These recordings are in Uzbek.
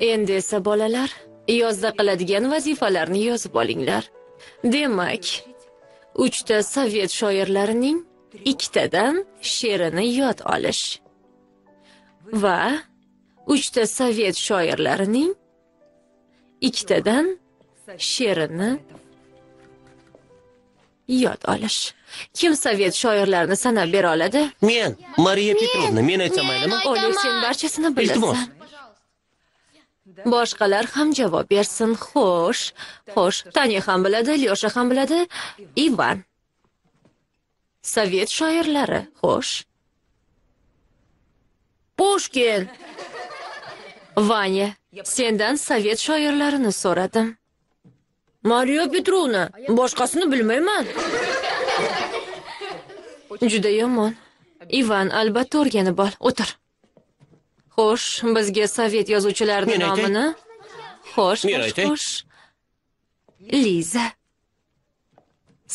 endi esa bolalar yozda qiladigan vazifalarni yozib olinglar. Demak uchta sovet shoirlarining ikkitadan she'rini yod olish va uchta sovet shoirlarining ikkitadan she'rini yod olish. Kim sovet shoirlarini sanab bera oladi? Men mariya petrovna men aytsam maylimi oleg sen barchasini Iltimos. Boshqalar ham javob bersin. Xo'sh xo'sh tanya ham biladi lyosha ham biladi ivan. Sovet shoirlari xo'sh. Pushkin! Vanya sendan sovet shoirlarini so'radim. Mariya petrovna boshqasini bilmayman. Juda yomon. Ivan albatta o'rganib ol o'tir. Xo'sh bizga sovet yozuvchilarini Men aytay. nomini xo'sh Men xo'sh aytay. xo'sh liza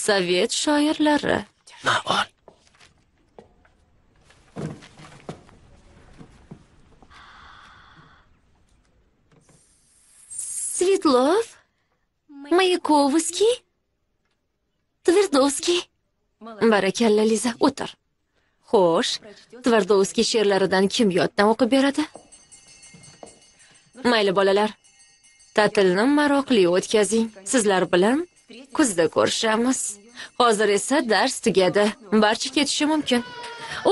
sovet shoirlari ha ol Светлов, Маяковский, Tverdovskiy. Barakalla Liza, o'tir. Xo'sh, Tverdovskiy she'rlaridan kim yoddan o'qib beradi? Mayli bolalar. Ta'tilni maroqli o'tkazing. Sizlar bilan kuzda ko'rishamiz. Hozir esa dars tugadi. Barcha ketishi mumkin.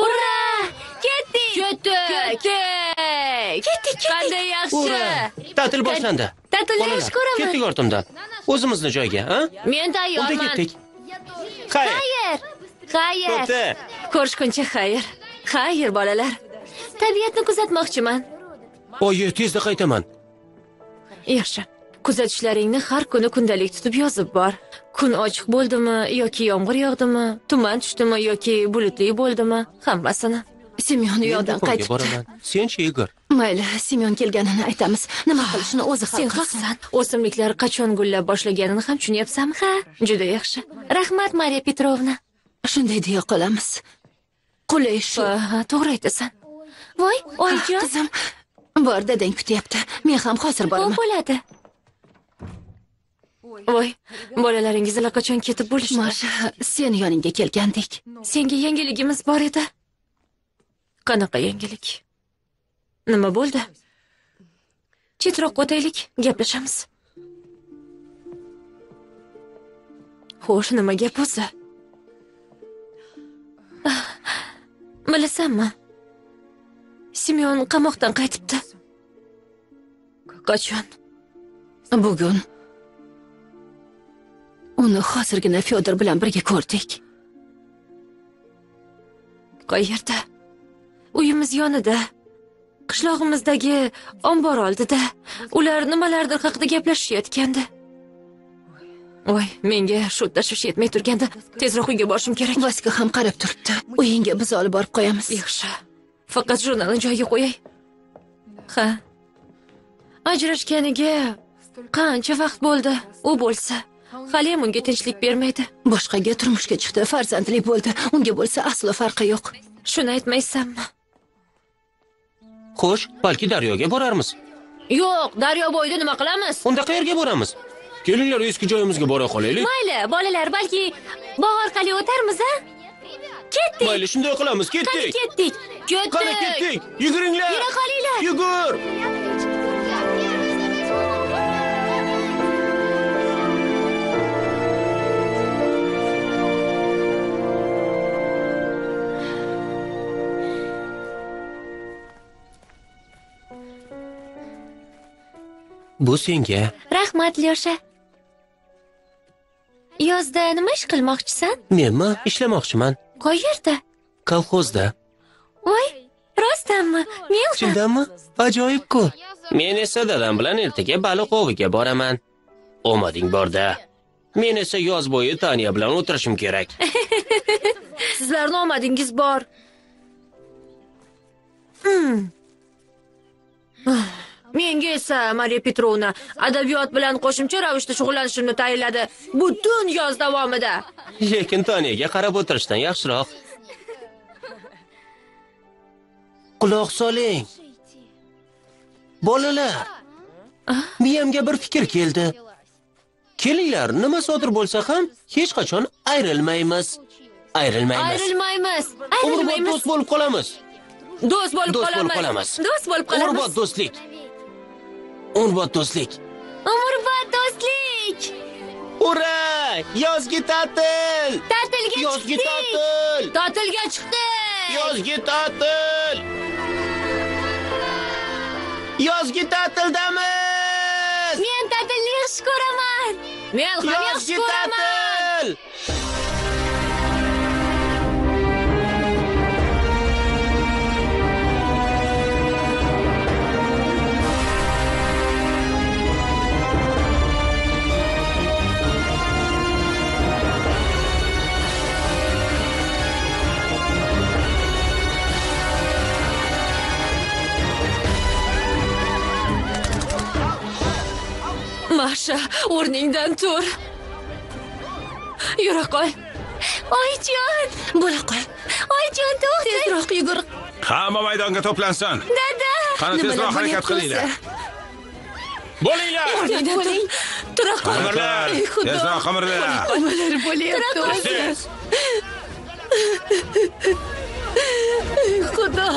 Ura! Ketdik! Ketdik! Ketdik! Ketdik! Qanday yaxshi! ta'til boshlandi Ta'tilni yaxshi ko'raman. ketdik ortimdan o'zimizni joyga ha Men unda tayyorman. ketdik xayr Xayr. Xayr. o'ta Ko'rishguncha xayr. Xayr bolalar. Tabiatni kuzatmoqchiman. oyi tezda qaytaman Yaxshi. Kuzatishlaringni har kuni kundalik tutib yozib bor. Kun ochiq bo'ldimi yoki yomg'ir yog'dimi, tuman tushdimi yoki bulutli bo'ldimi, hammasini. Semyon do'konga qaytibdi. boraman senchi igor Mayli, Semyon kelganini aytamiz. Nima qilishini o'zi hal Sen haqsan. O'simliklar qachon gullab boshlaganini ham tushunyapsanmi? Ha, juda yaxshi. Rahmat, Mariya Petrovna. Shunday deya qolamiz. Qulay shu. To'g'ri aytasan. Voy, oyijon. Qizim, bor dadang kutyapti. Men ham hozir boraman. bo'ladi. Voy, bolalaringiz allaqachon ketib bo'lishdi. Marsha, sen yoningga kelgandik. Senga yangiligimiz bor edi. Qanaqa yangilik? Nima bo'ldi? Chetroqqa o'taylik, gaplashamiz. Xo'sh, nima gap o'zi? Bilasanmi? simyon qamoqdan qaytibdi. Qachon? Bugun uni hozirgina Fyodor bilan birga ko'rdik. Qayerda? Uyimiz yonida. Qishlog'imizdagi ombor oldida. Ular nimalardir haqida gaplashishayotgandi. Voy, menga shu tashvish yetmay turganda tezroq uyga borishim kerak. Vaska ham qarab turibdi. Uyingga biz olib borib qo'yamiz. Yaxshi. Faqat jurnalni joyiga qo'yay. Ha. Ajrashganiga qancha vaqt bo'ldi? U bo'lsa, hali ham unga tinchlik bermaydi. Boshqaga turmushga chiqdi, farzandli bo'ldi. Unga bo'lsa aslo farqi yo'q. Shuni aytmaysanmi? xo'sh balki daryoga borarmiz Yo'q, daryo bo'yida nima qilamiz? unda qayerga boramiz kelinglar eski joyimizga bora qolaylik Mayli, bolalar, balki bog' orqali o'tarmiz, a? Ketdik. mayli shunday qilamiz Qani ketdik ketdik. Ketdik. qani ketdik yuguringlar Yura qolinglar. yugur bu senga Rahmat, Lyosha. Yozda nima ish qilmoqchisan? menmi ishlamoqchiman Qayerda? kolxozda Voy, rostdanmi? Men chindanmi ajoyib-ku men esa dadam bilan ertaga baliq oviga boraman omading borda men esa yoz bo'yi taniya bilan o'tirishim kerak Sizlarni omadingiz bor. Hmm. Menga esa Mariya Petrovna adabiyot bilan qo'shimcha ravishda shug'ullanishimni tayinladi. Butun yoz davomida. lekin taniyaga qarab o'tirishdan yaxshiroq. Quloq soling. Bolalar miyamga bir fikr keldi. Kelinglar nima sodir bo'lsa ham hech qachon ayrilmaymiz. Ayrilmaymiz. Ayrilmaymiz. Umrbod do'st bo'lib qolamiz. Do'st bo'lib do'st bo'lib qolamiz. do'st bo'lib umrbod qolamiz do'stlik umrbod do'stlik. Umrbod do'stlik. Ura yozgi ta'til. Ta'tilga yozgi ta'til. Ta'tilga chiqdik. Yozgi ta'til. Yozgi ta'tildamiz. Men ta'tilni yaxshi ko'raman. Men ham yaxshi ko'raman masha o'rningdan tur. Yura qol oyijon bo'la qol oyijon to'xta. Tezroq yugur Hamma maydonga to'plansin. dada! Qani tezroq harakat qilinglar. Bo'linglar. o'rningdan tura xudo. Tezroq qimirlar. nimalar bo'lyapti xudo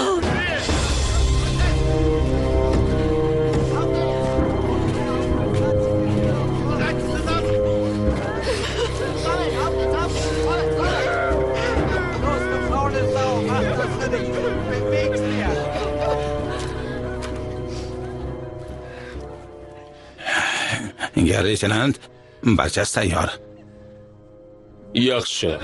گره چنند بچه است یار یخشه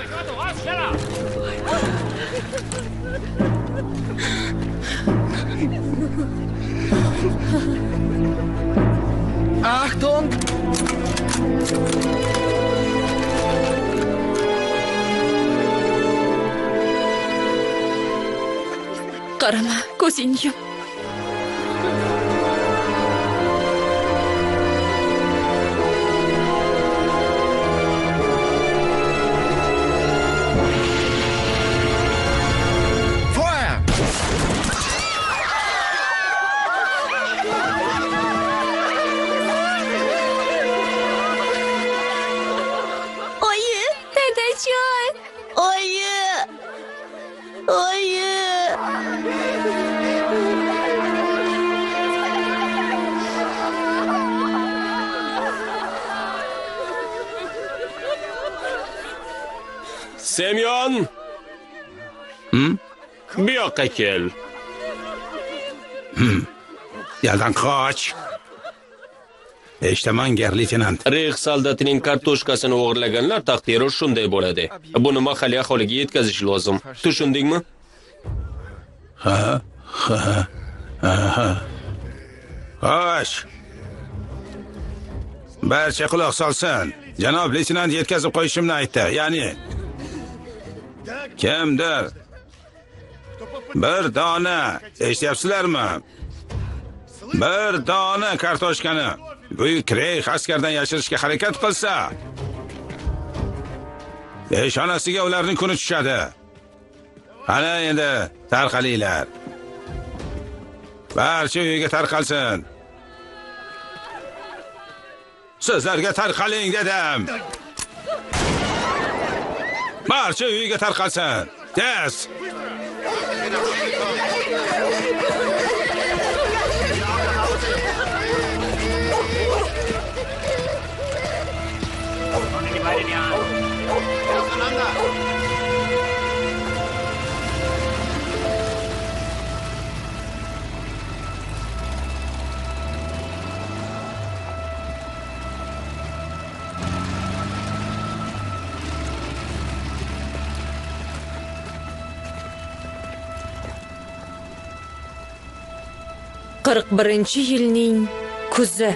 اختون قرمه کزینیم bu yoqqa kel Yaldan qoch. Eshitaman, gar leytenant. rex soldatining kartoshkasini o'g'irlaganlar taqdiri shunday bo'ladi buni mahalliy aholiga yetkazish lozim tushundingmi Qoch. Barcha quloq solsin. Janob leytenant yetkazib qo'yishimni aytdi. Ya'ni kimdir bir dona eshityapsizlarmi? Bir dona kartoshkani buyuk kreyx askardan yashirishga harakat qilsa, peshonasiga ularning kuni tushadi. ana endi tarqalinglar. Barcha uyiga tarqalsin. Sizlarga tarqaling dedim. Barcha uyiga tarqalsin. Tez. Non arrivare neanche. 41 yilning kuzi.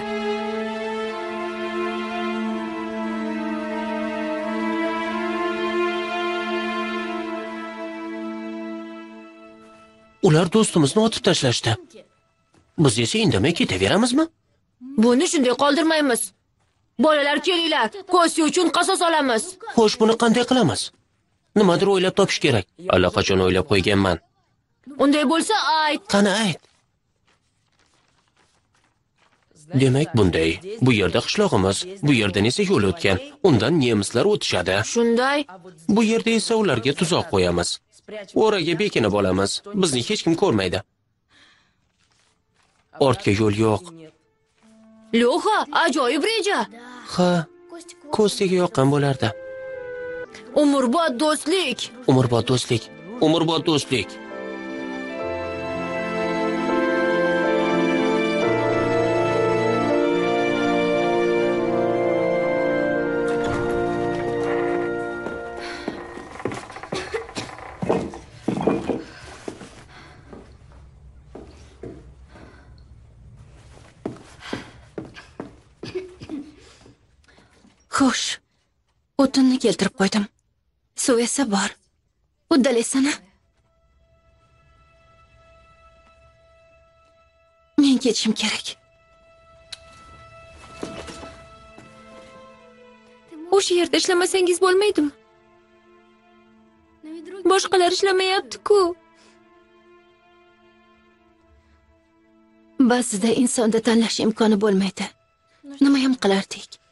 Ular do'stimizni otib tashlashdi. Biz esa indamay ketaveramizmi? Buni shunday qoldirmaymiz. Bolalar kelinglar kosya uchun qasos olamiz. Xo'sh buni qanday qilamiz? Nimadir o'ylab topish kerak. Allaqachon o'ylab qo'yganman. Unday bo'lsa ayt. Qani ayt? Demak bunday. Bu yerda qishlog'imiz bu yerdan esa yo'l o'tgan undan nemislar o'tishadi. Shunday. Bu yerda esa ularga tuzoq qo'yamiz. O'raga bekinib olamiz. Bizni hech kim ko'rmaydi. Ortga yo'l yo'q. Lyoxa, ajoyib reja. ha kostiga yoqqan bo'lardi. Umrbod do'stlik. umrbod do'stlik. Umrbod do'stlik Xo'sh. O'tinni keltirib qo'ydim. Suv esa bor. Uddalasana. Men ketishim kerak. O'sha yerda ishlamasangiz bo'lmaydimi? Boshqalar ishlamayapti-ku. Ba'zida insonda tanlash imkoni bo'lmaydi. Nima ham qilardik?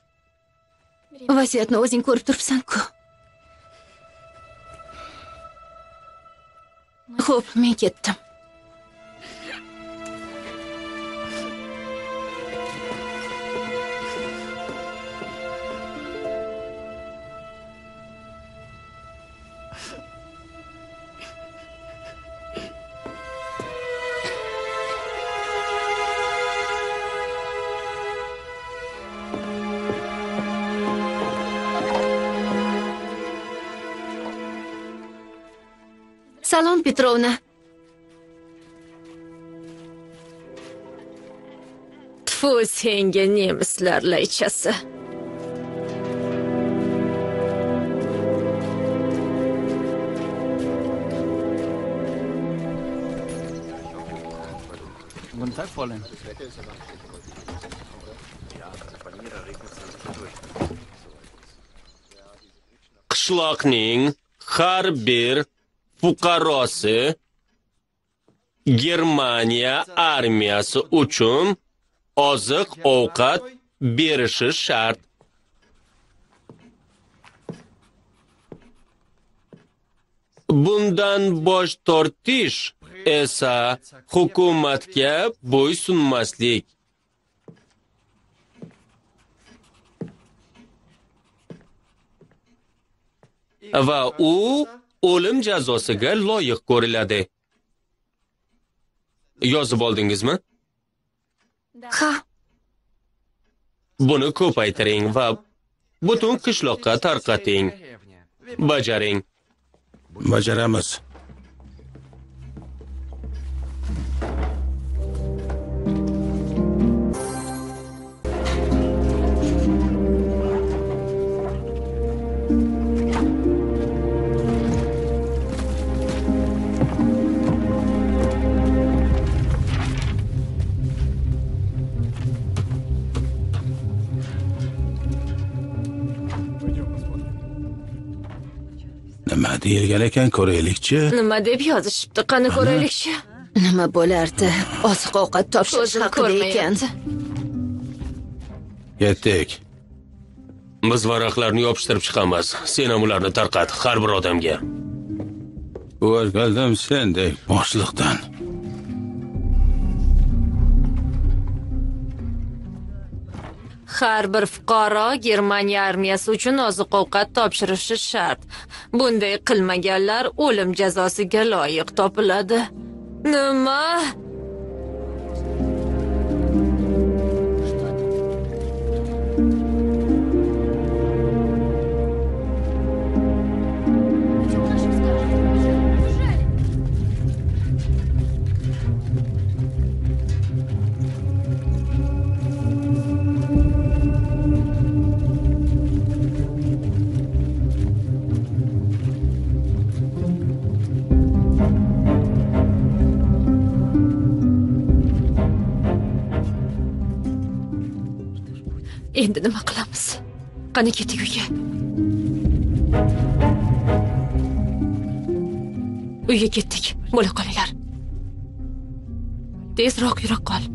Vaziyatni o'zing ko'rib turibsan-ku. Xo'p, men ketdim. Salom Petrovna. Tfu senga nemislar laychasi. Guten Tag, Fräulein. qishloqning har bir fuqarosi Germaniya armiyasi uchun oziq ovqat berishi shart. Bundan bosh tortish esa hukumatga bo'ysunmaslik. va u o'lim jazosiga loyiq ko'riladi. Yozib oldingizmi? Ha, Buni ko'paytiring va butun qishloqqa tarqating. Bajaring. Bajaramiz. Nima deyilgan ekan ko'raylikchi? Nima deb yozishibdi? Qani ko'raylikchi. nima bo'lardi? Oziq ovqat topshirish haqida ekan. Ketdik. Biz varaqlarni yopishtirib chiqamiz. Sen ham ularni tarqat har bir odamga. O'rgaldim sendek boshliqdan. Har bir fuqaro Germaniya armiyasi uchun oziq-ovqat topshirishi shart. Bunday qilmaganlar o'lim jazosiga loyiq topiladi. Nima? Endi nima qilamiz? Qani keting uyga. Uyga ketdik. Bo'la qolinglar. Tezroq yura qol.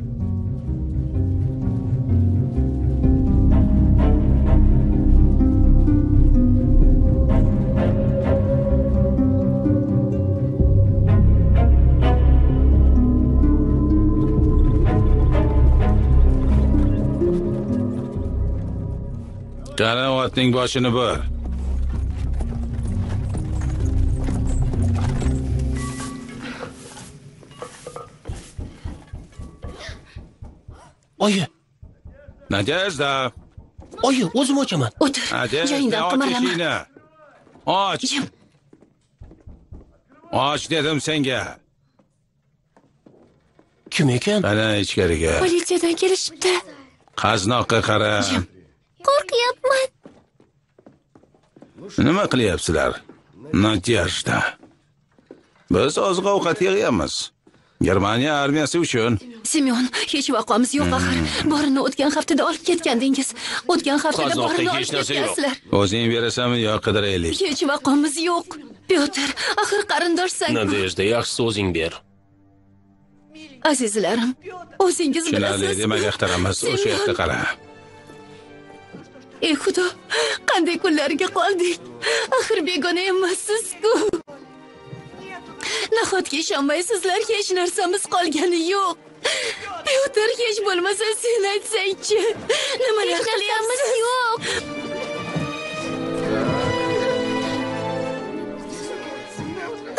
Otning boshini bor oyi. Nadejda oyi o'zim ochaman. O'tir. Nadejda joyingdan och qimirlama. och. Jim, och dedim senga. Kim ekan? Qani ichkariga. Politsiyadan kelishibdi. Qaznoqqa qara. Qo'rqyapman nima qilyapsizlar? Nadejda biz oziq ovqat yig'yapmiz. Germaniya armiyasi uchun. Simeon hech vaqomiz yo'q axir. Borini o'tgan haftada olib ketgandingiz. O'tgan haftada borini hech olib narsa yo'q. ketgansizlar o'zing berasanmi yo qidiraylik? Hech vaqomiz yo'q. Pyotr axir qarindoshsan. Nadejda yaxshisi o'zing ber. Azizlarim o'zingiz tushunarli bilasiz demak axtaramiz o'sha yoqqa qara ey xudo qanday kunlarga qoldik? Axir begona emassiz-ku nahotki ishonmaysizlar hech narsamiz qolgani yo'q? Pyotr hech bo'lmasa sen aytsangchi nimalar qilyapmiz yo'q.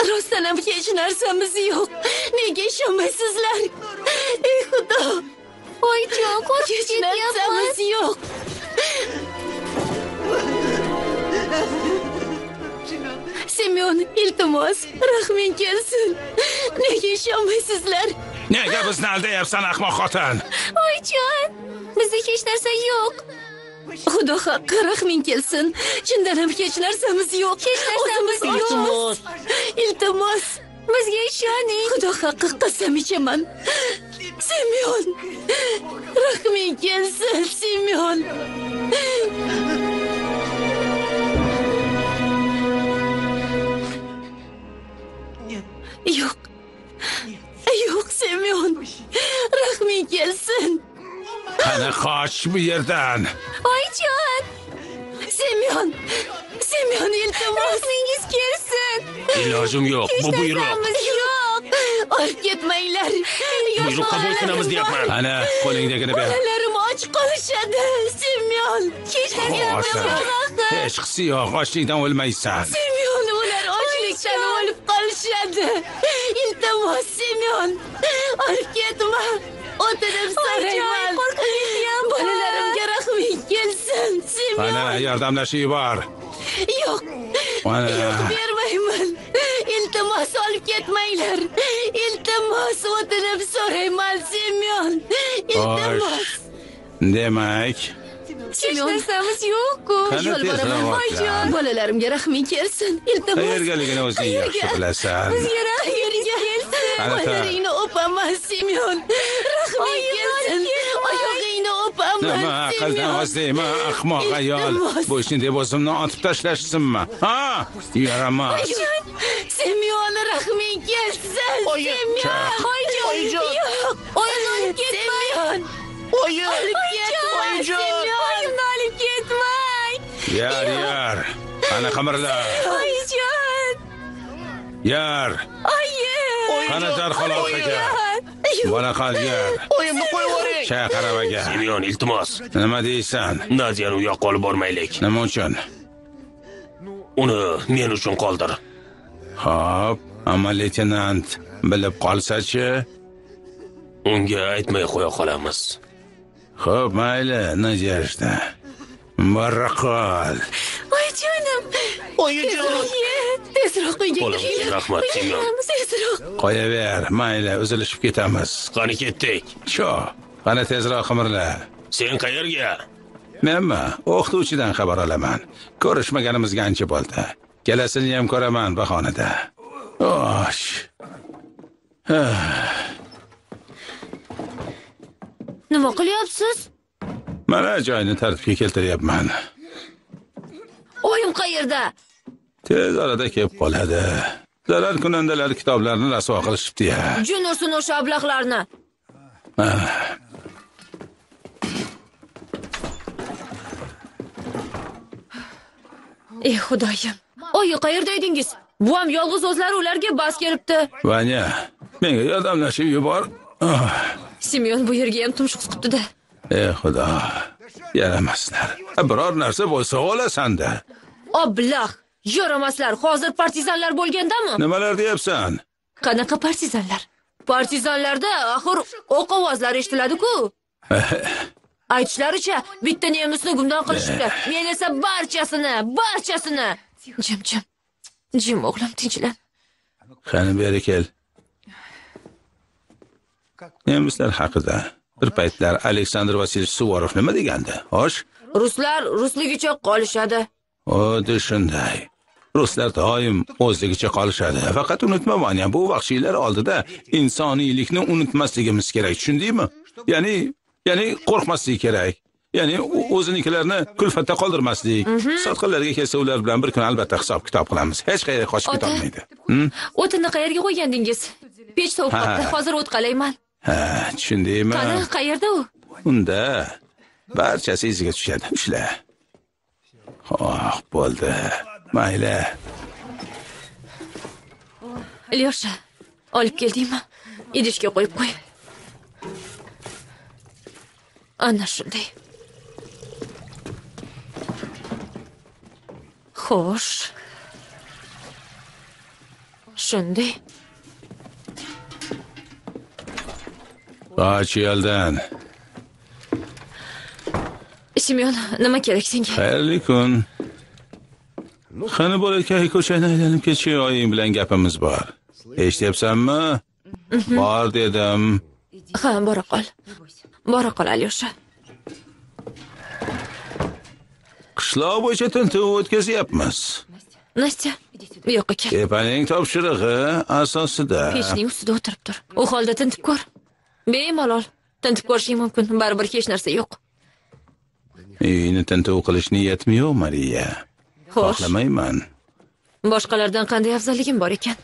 Rostdan ham hech narsamiz yo'q. Nega ishonmaysizlar? Ey xudo voyjon qo'rqib hech ketyapman narsamiz yo'q Semyon, iltimos, rahming kelsin. Nega ishonmaysizlar? nega bizni aldayapsan ahmoq xotin voyjon bizda hech narsa yo'q Xudo haqqi rahming kelsin. Chindan ham hech narsamiz yo'q. Hech narsamiz yo'q. Iltimos, bizga ishoning Xudo haqqi qasam ichaman. Semyon, rahming kelsin, Semyon. Yo'q. Yo'q, Semyon. Rahming kelsin. qani qoch bu yerdan voyjon Semyon. Semyon iltimos. rahmingiz kelsin ilojim yo'q bu buyruq yo'q Olib ketmanglar. buyruqqa bo'ysunamiz deyapman qani qo'lingdagini ber Bolalarim och qolishadi. Semyon. Hech Qo'sh. hech qisi yo'q ochlikdan o'lmaysan Semyon ular ochlikdan o'lib qolishadi. Iltimos Semyon. Olib ketma. O'tirib so'rayman. qo'rqilyapman. Rahming kelsin. Semyon. qani yordamlashib yubor Yo'q. Yo'q bermayman. Iltimos olib ketmanglar. Iltimos o'tirib so'rayman Semyon. Iltimos. demak hech narsamiz yo'q-ku qani Yo'l tezroq boraman. otlan Bolalarimga rahming kelsin. Iltimos. qayergaligini o'zing yaxshi bilasan Qayerga kelsin. Qani ta- Qo'llaringni o'paman Semyon. Rahming kelsin. O'paman nima aqldan ozdaymi ahmoq ayol. bu ishni deb o'zimni otib tashlashsinmi? Ha? Yaramas. Semyon. Rahming kelsin. Semyon. Oyijon. Oyimni olib ketmang Semyon. Olib ketma. Semyon. oyimni olib ketmang yar yar. Qani qimirla oyijon yar. Oyi qani darhol orqaga bola qal yar. Oyimni qo'yib yuboring chaq aravaga semyon iltimos. Nima deysan? Nadyani u yoqqa olib bormaylik. Nima uchun? Uni men uchun qoldir. Xo'p, ammo leytenant bilib qolsa-chi? unga aytmay qo'ya qolamiz. Xo'p, mayli, Nadejda. Borra qol. oyijonim oyijon Tezroq uyga O'lim, kiringlar. rahmat. Tezroq. Qo'yaver, mayli, uzilishib ketamiz. qani ketdik Sho, qani tezroq qimirla. sen qayerga Menmi? O'qituvchidan xabar olaman. Ko'rishmaganimizga ancha bo'ldi. Kelasini ham ko'raman bahonada. Osh. nima qilyapsiz Mana joyni tartibga keltiryapman. oyim qayerda Tez orada kelib qoladi. Zarar kunandalar kitoblarni rasvo qilishibdi-ya. jun ursin o'sha ablahlarni ey xudoyim oyi qayerda edingiz buvam yolg'iz o'zlari ularga bas kelibdi Vanya, menga yordamlashib yubor. Oh, semyon bu yerga ham tumshuq suqibdida ey xudo. yaramaslar. Biror narsa bo'lsa olasanda oblah yaramaslar. Hozir partizanlar bo'lgandami? Nimalar deyapsan? Qanaqa partizanlar? Partizanlarda axir o'q ovozlari eshitiladi-ku. Aytishlaricha bitta nemisni gumdon qilishibdi. Men esa barchasini barchasini. Jim jim. Jim o'g'lim tinchlan. Qani beri kel. Nemislar haqida bir paytlar aleksandr vasilyevich suvorov nima degandi? Xo'sh? Ruslar rusligicha qolishadi. Xuddi shunday. Ruslar doim o'zligicha qolishadi. Faqat unutma vanya bu vahshiylar oldida insoniylikni unutmasligimiz kerak. Tushundingmi? Ya'ni ya'ni qo'rqmaslik kerak. Ya'ni o'zinikilarni kulfatda qoldirmaslik. Sotqinlarga kelsa ular bilan bir kun albatta hisob kitob qilamiz. Hech qayerga qochib ketolmaydi. o'tinni qayerga qo'ygandingiz. Pech Ha. qolibdi hozir o't qalayman ha tushundingmi? Qani qayerda u? Unda barchasi iziga tushadi ushla. Oh bo'ldi. Mayli. Ilyosha olib keldingmi? Idishga qo'yib qo'y. Ana shunday. Xo'sh. Shunday qoch yo'ldan simyon nima kerak senga? Xayrli kun qani bolakay ko'chani aylanib ketishga oying bilan gapimiz bor. Eshityapsanmi bor dedim. Ha bora qol. Bora qol alyosha. Qishloq bo'yicha tintuv o'tkazyapmiz nastya bu yoqqa kel tepaning topshirig'i asosida. Pechning ustida o'tirib tur. U holda tintib ko'r bemalol. Tintib ko'rishing mumkin. Baribir hech narsa yo'q. Uyni tintuv qilish niyatim yo'q mariya? Xo'sh. Xohlamayman. Boshqalardan qanday afzalligim bor ekan?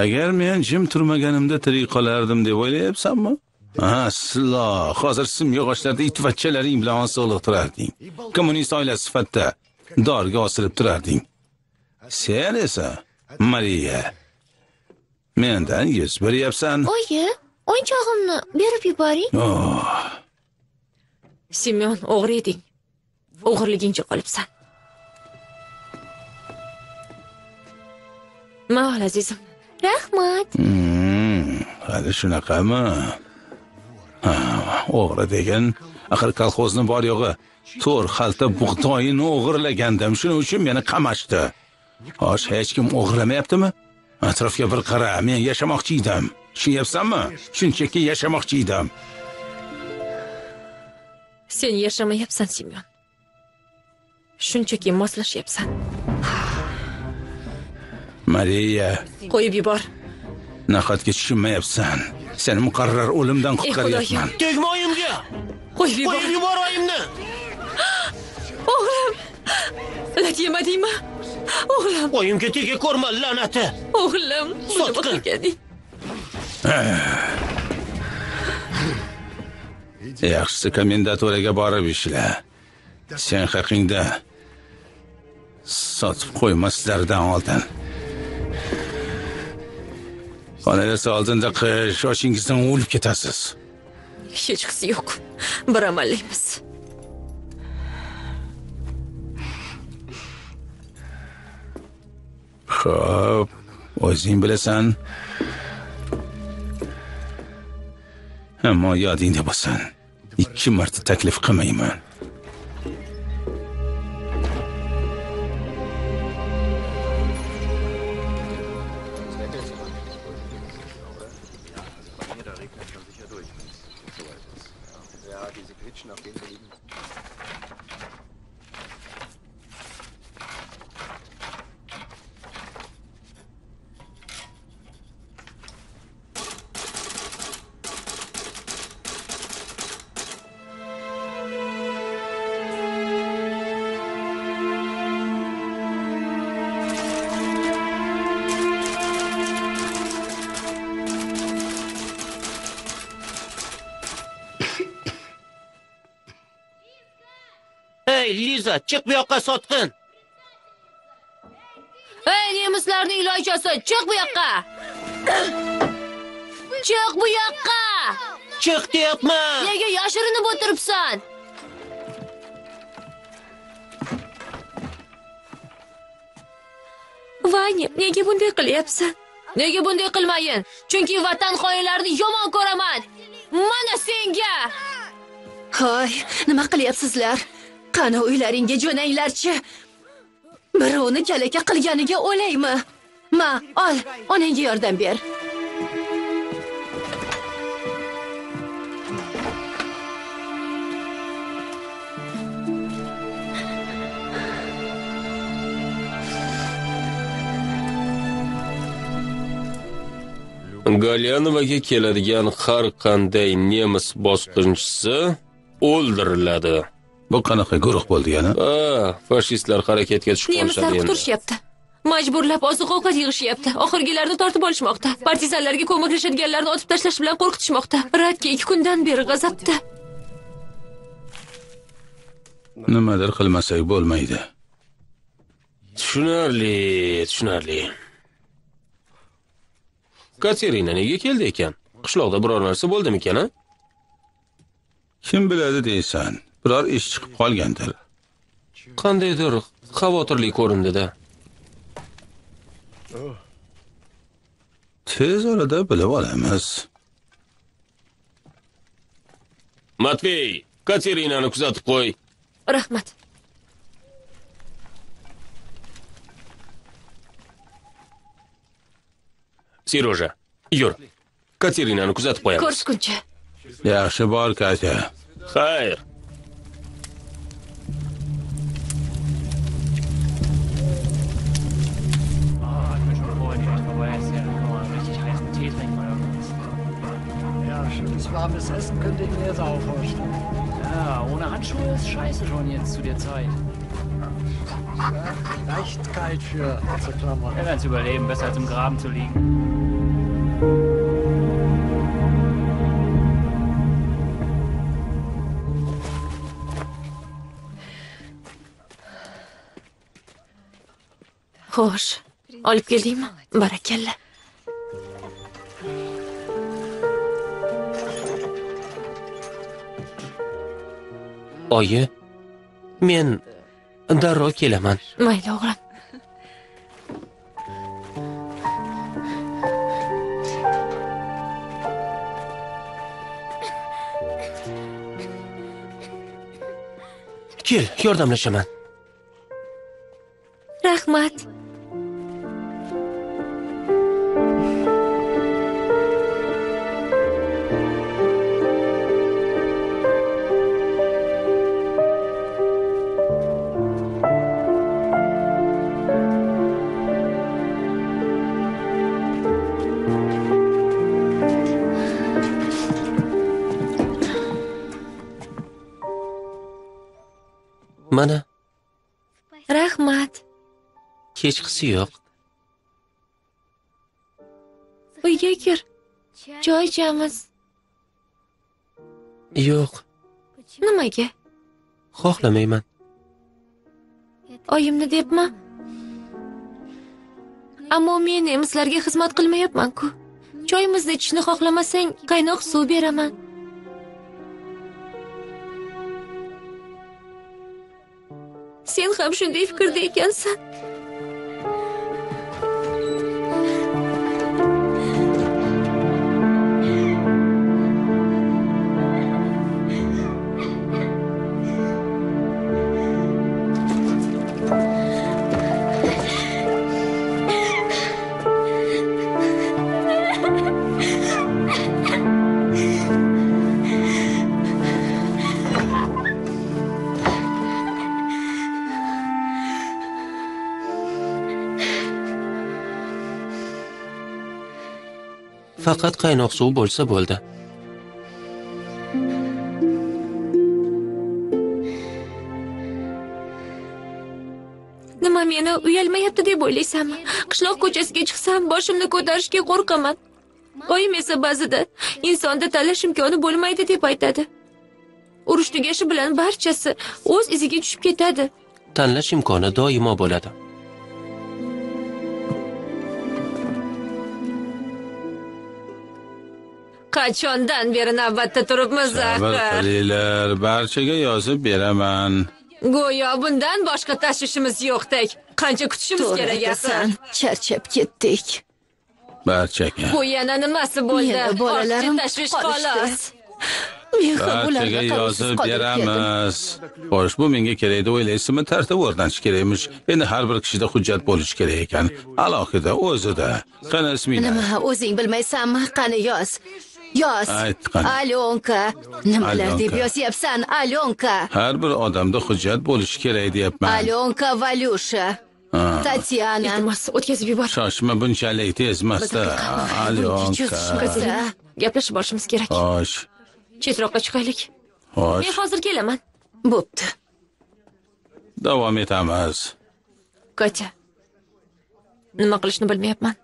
Agar men jim turmaganimda tirik qolardim deb o'ylayapsanmi? Aslo hozir simyog'ochlarda itvachchalaring bilan osig'liq turarding. Kommunist oila sifatida dorga osilib turarding. Sen esa mariya mendan yuz beryapsan oyi o'yinchog'imni berib yuboring. Oh, Simeon o'g'ri eding. O'g'irligingcha qolibsan. Ma'l azizim. rahmat. Hmm, hali shunaqami? Ha, o'g'ri degan axir kolxozni bor yo'g'i. To'rt xalta bug'doyini o'g'irlagandim. Shuning uchun meni qamashdi. Xo'sh hech kim o'g'irlamayaptimi atrofga bir qara men yashamoqchi edim tushunyapsanmi shunchaki yashamoqchi edim sen yashamayapsan, Simeon. Shunchaki moslashyapsan. mariya Qo'yib yubor. nahotki tushunmayapsan seni muqarrar o'limdan Ey qutqaryapman tegma oyimga Qo'yib yubor. qo'yib yubor oyimni O'g'lim. Lat yemadingmi? O'g'lim, oyimga tega ko'rma la'nati o'g'lim. Nima Sotqin. qilganding? yaxshisi komendanturaga borib ishla sen haqingda sotib qo'ymaslardan oldin qolaversa oldinda qish oshingizdan o'lib ketasiz Hech qisi yo'q. Bir amallaymiz. Xo'p, o'zing bilasan. Ammo yodingda bo'lsin. Ikki marta taklif qilmayman. Sotqin. Ey, nemislarning ilojasi, chiq bu yoqqa. Chiq bu yoqqa. chiq deyapman. Nega yashirinib o'tiribsan? Vanya nega bunday qilyapsan? Nega bunday qilmayin? Chunki vatan xoinlarini yomon ko'raman. Mana senga. Hoy nima qilyapsizlar qani uylaringga jo'nanglarchi. Birovni kalaka qilganiga o'laymi? Ma ol onangga yordam ber. Galyanovaga keladigan har qanday nemis bosqinchisi o'ldiriladi. Bu qanaqa guruh bo'ldi yana? Ha, fashistlar harakatga tushib nemislar qolishadi endi. quturishyapti majburlab oziq ovqat yig'ishyapti oxirgilarini tortib olishmoqda partizanlarga ko'maklashadiganlarni otib tashlash bilan qo'rqitishmoqda radka ikki kundan beri g'azabda Nimadir qilmasak bo'lmaydi. Tushunarli, tushunarli. Katerina nega keldi ekan? Qishloqda biror narsa bo'ldimikan, ha? Kim biladi deysan? Biror ish chiqib qolgandir. Qandaydir xavotirli ko'rindi-da. Tez orada bilib olamiz. Matvey, Katerinani kuzatib qo'y. rahmat Seroja, yur. Katerinani kuzatib qo'yamiz. ko'rishguncha Yaxshi bor, Katya. Xayr. Ja, schönes warmes Essen könnte ich mir jetzt auch vorstellen. Ja, ohne Handschuhe ist scheiße schon jetzt zu der Zeit. Ja, leicht kalt für zur Klammer. Wir werden es überleben, besser als im Graben zu liegen. xo'sh olib keldingmi barakalla Oyi, men darrov kelaman. mayli o'g'lim Kel, yordamlashaman. rahmat Mana, rahmat. Hechqisi yo'q. uyga kir choy ichamiz. Yo'q, nimaga? Xohlamayman. oyimni debmi ammo men nemislarga xizmat qilmayapman-ku. Choyimizni ichishni xohlamasang qaynoq suv beraman sen ham shunday fikrda ekansan. Faqat qaynoq suv bo'lsa bo'ldi. nima meni uyalmayapti deb o'ylaysanmi qishloq ko'chasiga chiqsam boshimni ko'tarishga qo'rqaman oyim esa ba'zida insonda tanlash imkoni bo'lmaydi deb aytadi urush tugashi bilan barchasi o'z iziga tushib ketadi Tanlash imkoni doimo bo'ladi. Qachondan beri navbatda turibmiz axir qilinglar. Barchaga yozib beraman. Go'yo bundan boshqa tashvishimiz yo'qdek qancha kutishimiz kerak axir charchab ketdik. Barchaga. Bu yana nimasi bo'ldi? Yana bolalarim tashvish xolos. Ham barchaga yozib beramiz xo'sh bu menga kerak deb o'ylaysizmi? Tartib o'rnatish kerakmish. Endi har bir kishida hujjat bo'lishi kerak ekan. Alohida o'zida. Qani isminglar nima o'zing bilmaysanmi? Qani yoz yoz alyonka nimalar deb yozyapsan alyonka har bir odamda hujjat bo'lishi kerak deyapman. Alyonka valyusha. Ha. tatyana iltimos o'tkazib yubor shoshma bunchalik tezmasda alyonka gaplashib borishimiz kerak. Xo'sh. Chetroqqa chiqaylik. Men xo'sh hozir kelaman. Bo'pti. Davom etamiz. Katya nima qilishni bilmayapman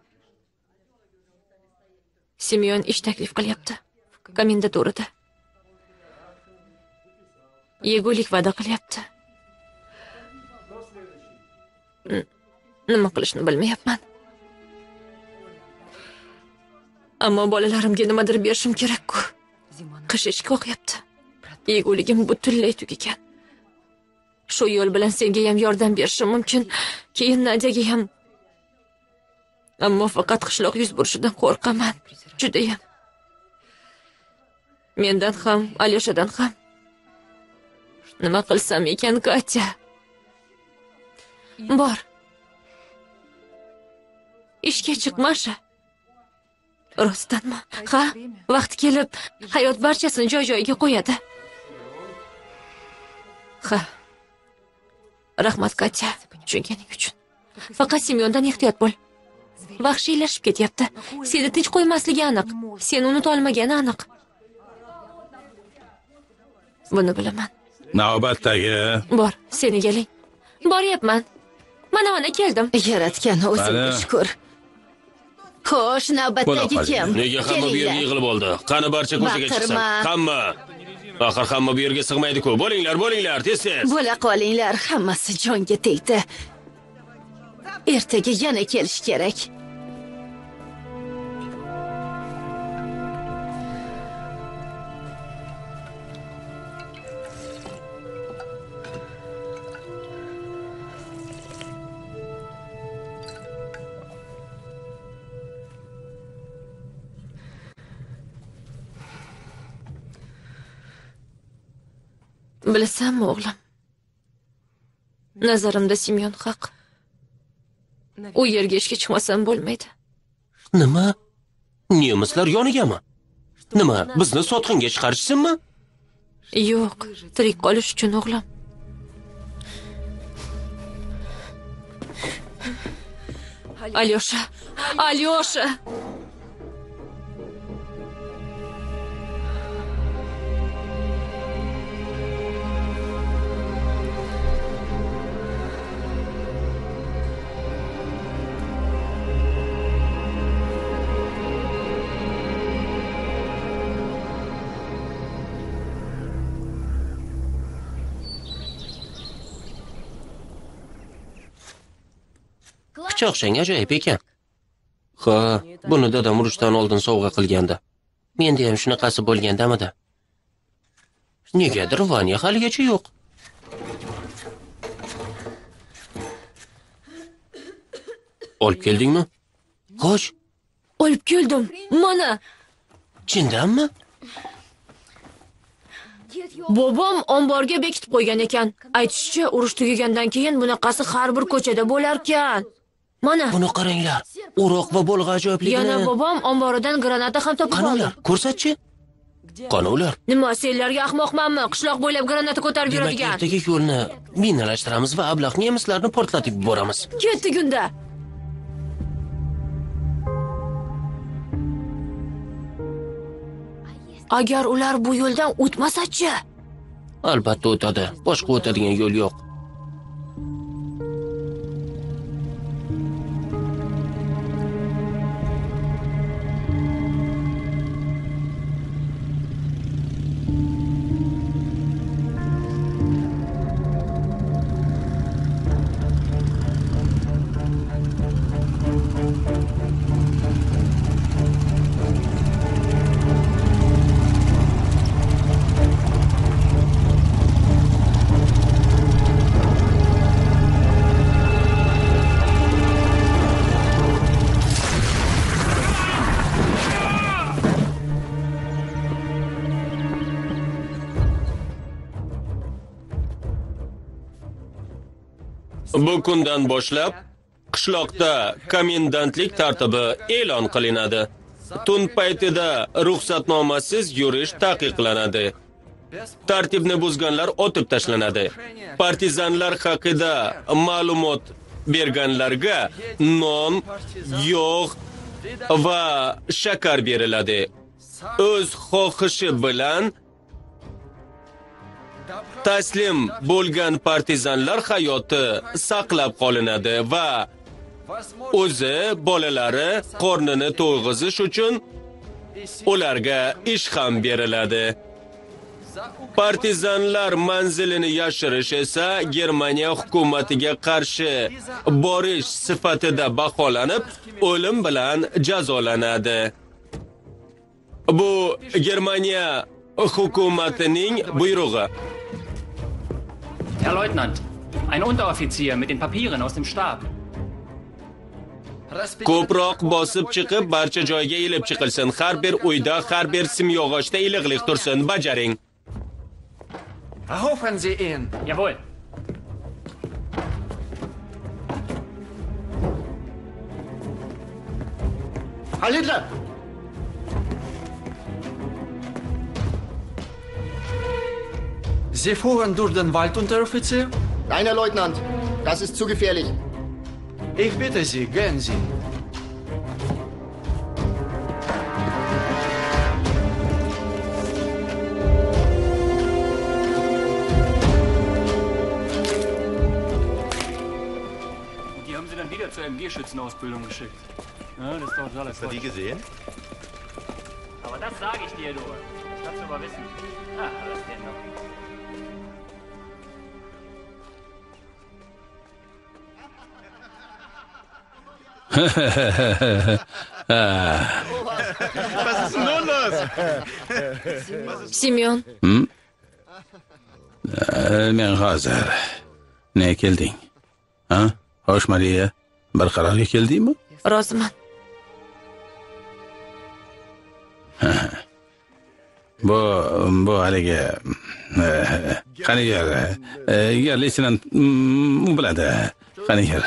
semyon ish taklif qilyapti. Komendaturada yegulik va'da qilyapti. Nima qilishni bilmayapman. Ammo bolalarimga nimadir berishim kerak-ku. Qish eshik qoqyapti yeguligim butunlay tugagan shu yo'l bilan senga ham yordam berishim mumkin. Keyin nadyaga ham ammo faqat qishloq yuz burishidan qo'rqaman. Judayam. Mendan ham alyoshadan ham. Nima qilsam ekan katya? Bor. Ishga chiq masha rostdanmi ha vaqt kelib hayot barchasini joy joyiga qo'yadi. Ha. Rahmat katya. Tushunganing uchun. Faqat semyondan ehtiyot bo'l. Vahshiylashib ketyapti. Seni tinch qo'ymasligi aniq. Seni unutolmagani aniq. Buni bilaman. Navbatdagi. Bor sen egaling boryapman. Mana mana keldim. Yaratgan o'zingga shukur xo'sh navbatdagi kim? Nega hamma bu yerga yig'ilib oldi? Qani barcha ko'chaga chiqsin hamma. Axir hamma bu yerga sig'maydi-ku. Bo'linglar bo'linglar tez tez bo'la qolinglar. Hammasi jonga tegdi ertaga yana kelish kerak bilasanmi o'g'lim nazarimda semyon haq u yerga ishga chiqmasam bo'lmaydi. Nima? Nemislar yonigami? Nima bizni sotqinga chiqarishsinmi? Yo'q tirik qolish uchun o'g'lim. Alyosha alyosha pichoqchang ajoyib ekan ha buni dadam urushdan oldin sovg'a qilgandi menda ham shunaqasi bo'lgan damida negadir vanya haligacha yo'q. Olib keldingmi? Xo'sh. Olib keldim. Mana. Chindanmi? Bobom omborga bekitib qo'ygan ekan. Aytishicha urush tugagandan keyin bunaqasi har bir ko'chada bo'larkan mana. Buni qaranglar. O'roq va bolg'a ajoyibligini yana bobom omboridan granata ham topib oldi. Ko'rsatchi. Qani ular nima senlarga ahmoqmanmi? Qishloq bo'ylab granata ko'tarib demak yuradigan. ertaga yo'lni minalashtiramiz va ablah nemislarni portlatib yuboramiz ketdik unda agar ular bu yo'ldan o'tmasachi? Albatta o'tadi. Boshqa o'tadigan yo'l yo'q Bu kundan boshlab qishloqda komendantlik tartibi e'lon qilinadi. Tun paytida ruxsatnomasiz yurish taqiqlanadi. Tartibni buzganlar otib tashlanadi. Partizanlar haqida ma'lumot berganlarga non, yog' va shakar beriladi. O'z xohishi bilan taslim bo'lgan partizanlar hayoti saqlab qolinadi va o'zi bolalari qornini to'yg'izish uchun ularga ish ham beriladi. Partizanlar manzilini yashirish esa Germaniya hukumatiga qarshi borish sifatida baholanib, o'lim bilan jazolanadi. Bu Germaniya hukumatining buyrug'i. Herr Leutnant, ein Unteroffizier mit den Papieren aus dem Stab. Ko'proq bosib chiqib, barcha joyga ilib chiqilsin. Har bir uyda, har bir simyog'ochda iliqlik tursin. Bajaring. Erhoffen Sie ihn! Jawohl. Herr Hitler! Sie fuhren durch den Wald, Unteroffizier? Nein, Herr Leutnant, das ist zu gefährlich. Ich bitte Sie, gehen Sie. Und die haben sie dann wieder zur MG-Schützenausbildung geschickt. Ja, das ist doch alles. Hast du die gesehen? Aber das sage ich dir, du. Das kannst du aber wissen. Ah, das denn noch. Was ist denn nun los? Semyon, Äh, men hozir ne kelding? Ha? Xo'sh mariya bir qarorga keldingmi? Roziman. bu bu haligi eh, qani yer eh, yer leytenant mm, u biladi qani yer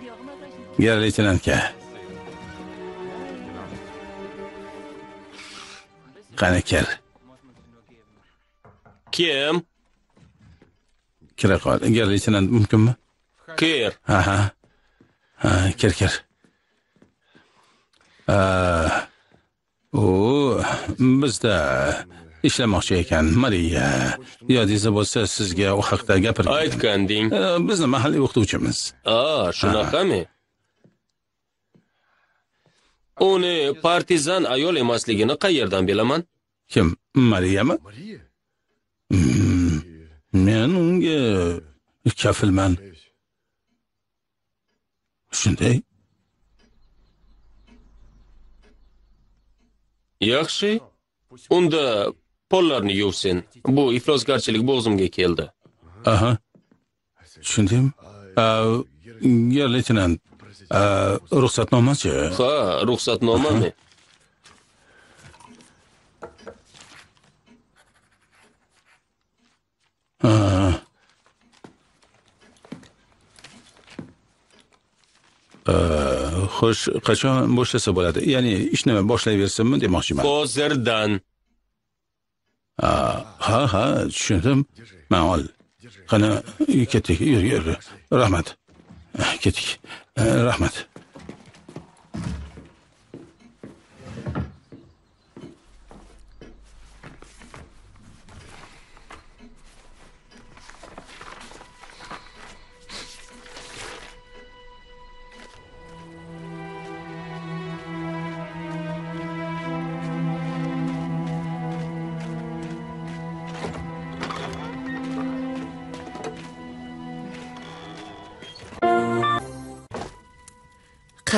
die auch immer welche. yer leytenantga qani kel Kim? kira qol yer leytenant mumkinmi Kir. ha ha kir kir Ah, u bizda ishlamoqchi ekan mariya yodingizda bo'lsa sizga u haqda gapirgan Aytganding. Bizni mahalliy o'qituvchimiz Ah, shunaqami? Uni partizan ayol emasligini qayerdan bilaman? kim mariyami Mm, men unga kafilman shunday Yaxshi. Unda pollarni yuvsin. Bu iflosgarchilik bo'g'zimga keldi. aha tushundim yer leytenant ruxsatnomachi Ha, ruxsatnomami? Xo'sh qachon boshlasa bo'ladi ya'ni ishni boshlayversinmi demoqchiman Hozirdan. Ha ha tushundim. Man ol qani ketdik yur yur. Rahmat. Ketdik. Rahmat.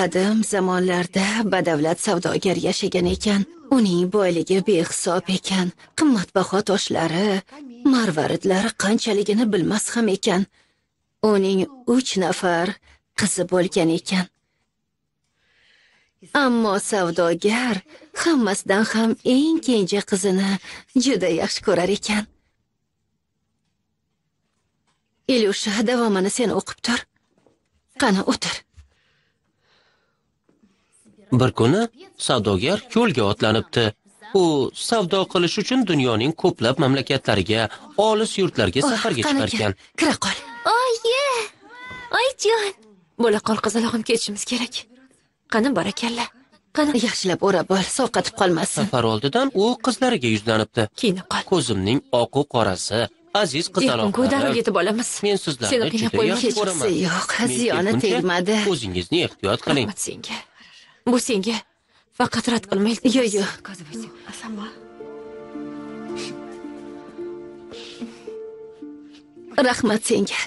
Qadim zamonlarda badavlat savdogar yashagan ekan. Uning boyligi behisob ekan. Qimmatbaho toshlari marvaridlari qanchaligini bilmas ham ekan. Uning uch nafar qizi bo'lgan ekan. Ammo savdogar hammasidan ham eng kenja qizini juda yaxshi ko'rar ekan. Ilyusha davomini sen o'qib tur. Qani o'tir. Bir kuni savdogar yo'lga otlanibdi. U savdo qilish uchun dunyoning ko'plab mamlakatlariga, olis yurtlarga Oh, safarga aka, kira qol. Oyi oyijon bo'la qol qizalog'im ketishimiz kerak. Qani barakalla. Qani yaxshilab o'rab ol sovqatib qolmasin. Safar oldidan u qizlariga yuzlanibdi. kiyinib qol. Ko'zimning oqu qorasi, aziz darrov qizaloqlarim. yetib olamiz. Men Seni sizlarni juda yaxshi ko'raman. yo'q ziyoni tegmadi O'zingizni ehtiyot qiling. rahmat senga bu senga faqat rad qilmaydi yo'q yo'q rahmat senga.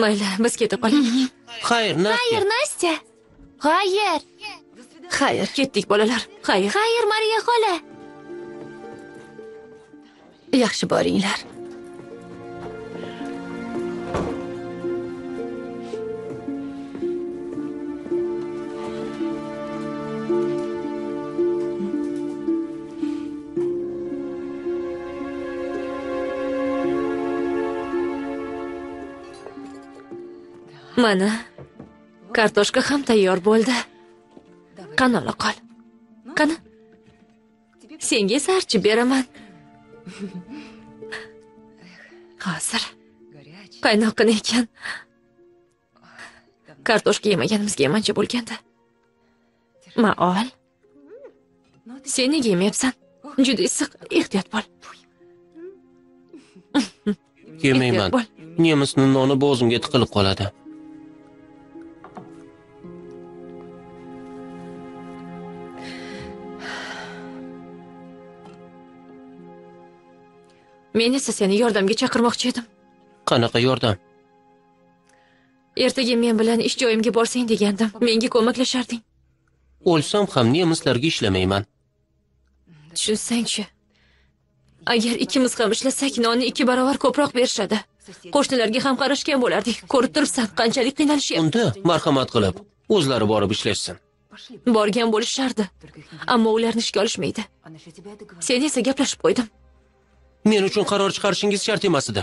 Mayli biz ketib qolaylik Xayr, Nastya. nastya. Xayr. Xayr ketdik bolalar. Xayr. Xayr mariya xola. Yaxshi boringlar mana kartoshka ham tayyor bo'ldi. Qani ola qol. Qani? Senga esa archib beraman. Hozir. Qaynoqqina ekan kartoshka yemaganimizga yamancha bo'lganda ma ol. Sen nega yemayapsan juda issiq ehtiyot bo'l. Yemayman. Ehtiyot bo'l. Nemisni noni bo'g'zimga tiqilib qoladi. Men esa seni yordamga chaqirmoqchi edim. Qanaqa yordam? ertaga men bilan ish joyimga borsang degandim. Menga ko'maklasharding. O'lsam ham nemislarga ishlamayman. tushunsangchi agar ikkimiz ham ishlasak nonni ikki barobar ko'proq berishadi. Qo'shnilarga ham qarashgan bo'lardik. Ko'rib turibsan qanchalik qiynalishyapti Unda marhamat qilib o'zlari borib ishlashsin. borgan bo'lishardi ammo ularni ishga olishmaydi. Sen esa gaplashib qo'ydim Men uchun qaror chiqarishingiz shart emas edi.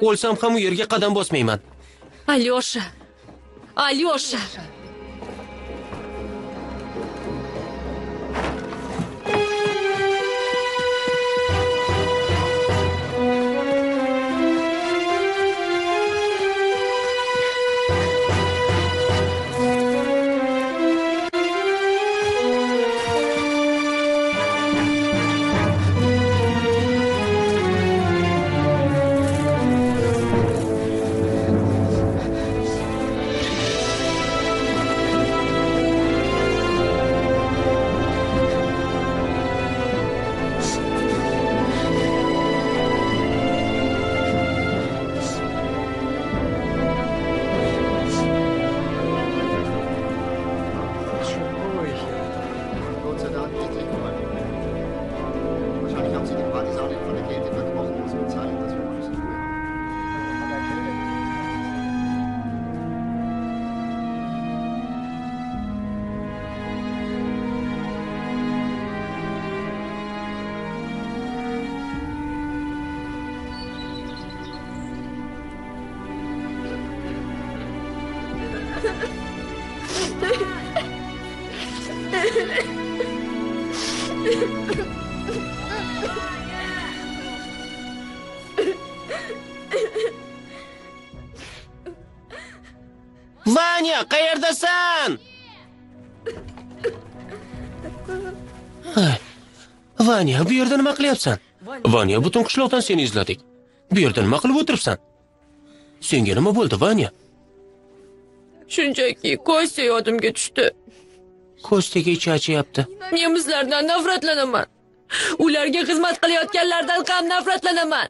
O'lsam ham u yerga qadam bosmayman. alyosha alyosha Thank you. Qayerdasan? Ay, Vanya, bu yerda nima qilyapsan? Vanya, butun qishloqdan seni izladik. Bu yerda nima qilib o'tiribsan? Senga nima bo'ldi, Vanya? shunchaki kostya yodimga tushdi Ko'staga ichi achyapti. nemislardan nafratlanaman ularga xizmat qilayotganlardan ham nafratlanaman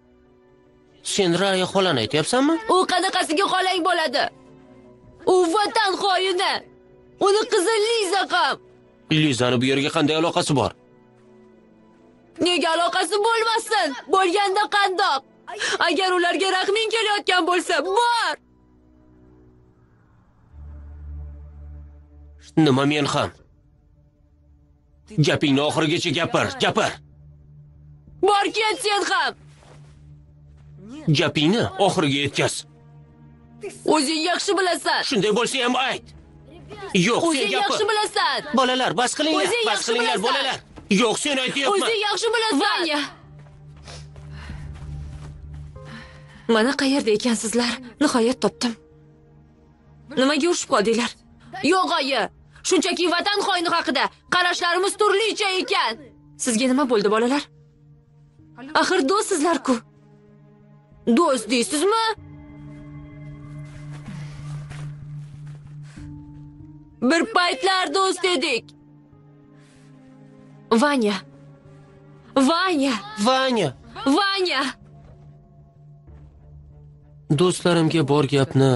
Sen Raya xolani aytyapsanmi? u qanaqasiga xolang bo'ladi u vatan xoini. Uni qizi liza ham. Lizani bu yerga qanday aloqasi bor? nega aloqasi bo'lmasin? Bo'lganda qandoq? Agar ularga rahming kelayotgan bo'lsa bor! Nima men ham? Gapingni oxirigacha gapir gapir! Bor ket sen ham! Gapingni oxiriga yetkaz o'zing yaxshi bilasan. Shunday bo'lsa ham ayt. Yo'q sen o'zing yaxshi bilasan. Bolalar bas qilinglar bas qilinglar bolalar. Yo'q sen aytyapman. O'zing yaxshi bilasan. Vanya. Mana qayerda ekansizlar? Nihoyat topdim. Nimaga urushib qoldinglar? Yo'q oyi. Shunchaki vatan xoini haqida qarashlarimiz turlicha ekan. Sizga nima bo'ldi bolalar? Axir do'stsizlar-ku do'st deysizmi bir paytlar do'st edik vanya. Vanya. Vanya. Vanya. Do'stlarimga bor gapni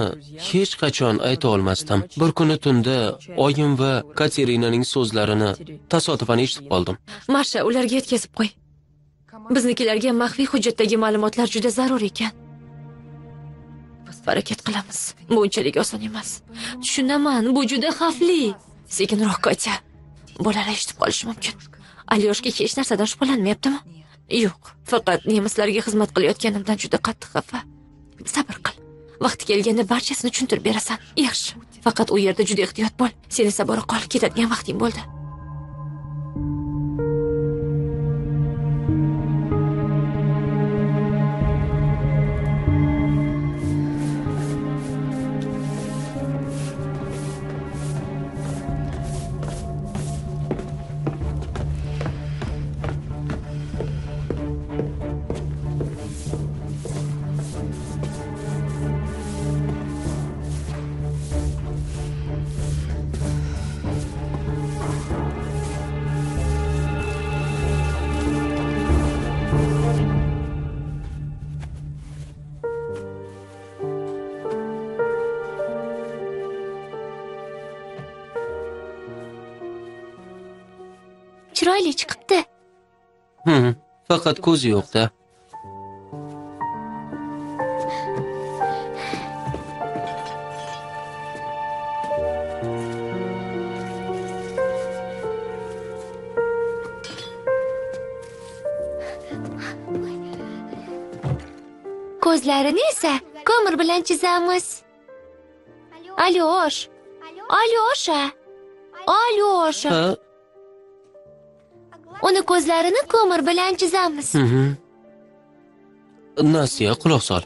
hech qachon ayta olmasdim. Bir kuni tunda oyim va katerinaning so'zlarini tasodifan eshitib qoldim. Marsha ularga yetkazib qo'y. Biznikilarga maxfiy hujjatdagi ma'lumotlar juda zarur ekan harakat qilamiz. Bu oson emas. Tushunaman bu juda xavfli. Sekinroq katya bolalar eshitib qolishi mumkin. Alyoshka hech narsadan shubhalanmayaptimi? Yo'q faqat nemislarga xizmat qilayotganimdan juda qattiq xafa. Sabr qil. Vaqti kelganda barchasini tushuntirib berasan. Yaxshi faqat u yerda juda ehtiyot bo'l. Sen esa bora qol ketadigan vaqting bo'ldi. Faqat ko'zi yo'q-da. ko'zlarini esa ko'mir bilan chizamiz alyosh alyosha alyosha Ha? Uni ko'zlarini ko'mir bilan chizamiz. Nasiya, quloq sol.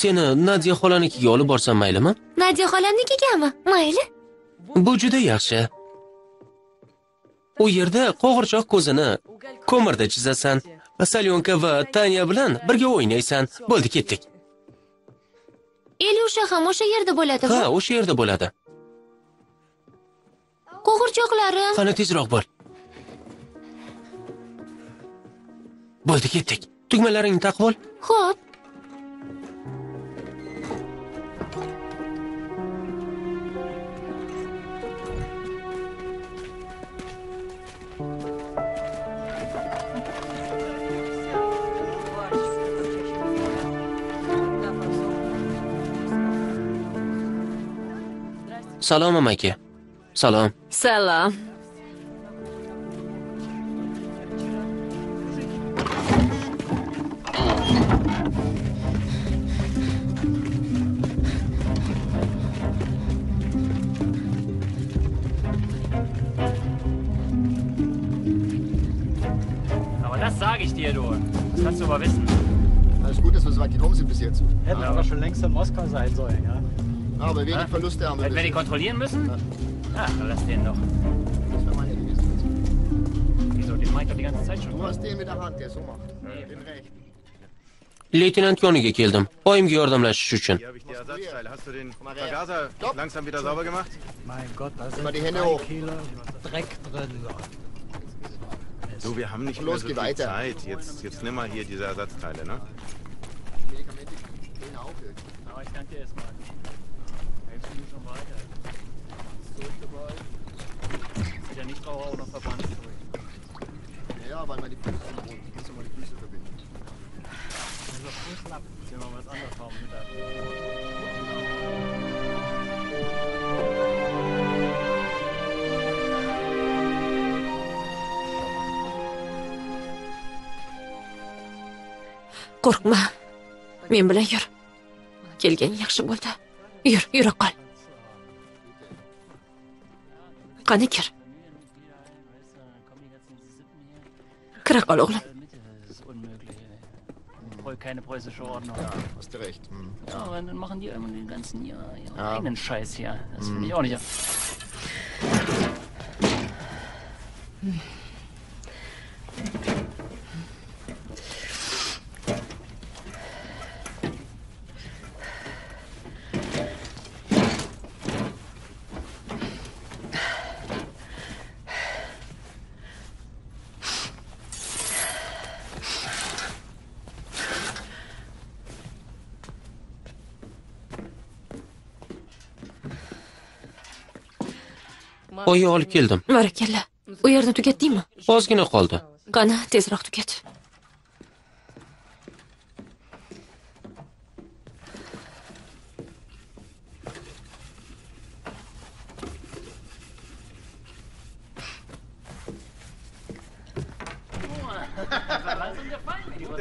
Seni Nadiya xolanikiga olib borsam maylimi? nadiya xolamnikigami mayli Bu juda yaxshi. U yerda qo'g'irchoq ko'zini ko'mirda chizasan. Salyonka va Tanya bilan birga o'ynaysan. Bo'ldi, ketdik. ilyusha ham o'sha yerda bo'ladimi Ha, o'sha yerda bo'ladi. qo'g'irchoqlarim Qani tezroq bo'l. Bo'ldi, ketdik. Tugmalaringni taqib ol. xo'p Salom amaki. Salom. salom sage ich dir, du. Das kannst du aber wissen. Alles gut, dass wir so weit gekommen sind bis jetzt. Hätten aber schon längst in Moskau sein sollen, ja. Aber wenig Ja. Verluste haben wir. Wenn wir die kontrollieren müssen? Ach, dann lass den doch. Das wäre meine gewesen. Wieso? Den ich doch die ganze Zeit schon. Du hast den mit der Hand, der so macht. Den rechten. Leytenant yoniga keldim. Oyimga yordamlashish uchun. Hier habe ich die Ersatzteile. Hast du den. Vergaser langsam wieder sauber gemacht? Mein Gott, da sind Immer die Hände hoch. Kilo Dreck drin. Du, wir haben nicht Los, mehr so viel weiter. Zeit. Jetzt, jetzt nimm mal hier diese Ersatzteile, ne? Medikamente gehen auch irgendwie. Aber ich danke dir erstmal. Hilfst du mir schon weiter? Durch dabei. Sieht ja nicht Trauer oder Verband durch. Ja, weil meine Füße sind rund. Ich muss immer die Füße verbinden. Zieh mal was anderes haben mit Qo'rqma. Men bilan yur. Kelgan yaxshi bo'ldi. Yur, yura qol. Qani kir. Kira qol o'g'lim. Das ist unmöglich. ey. Preu- Keine preußische Ordnung. Hast du recht. Hm. Ja, aber dann machen die immer den ganzen ihren, ihren Ja. eigenen Scheiß hier. Das finde ich auch nicht. Oyi olib keldim Barakalla. U yerni tugatdingmi? ozgina qoldi Qani, tezroq tugat.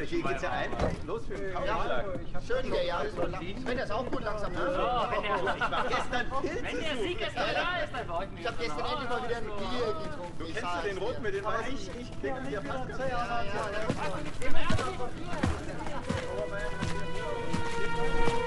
Hier geht's ja ein. Los, wir Schön hier, ja. Sven ist auch gut langsam. Ne? Gestern Wenn der Sieg jetzt noch da ist, dann freue ich mich. Ich habe gestern endlich mal wieder ein Bier getrunken. Ich Kennst du den roten mit den weißen? Ich, ich krieg dir fast Lass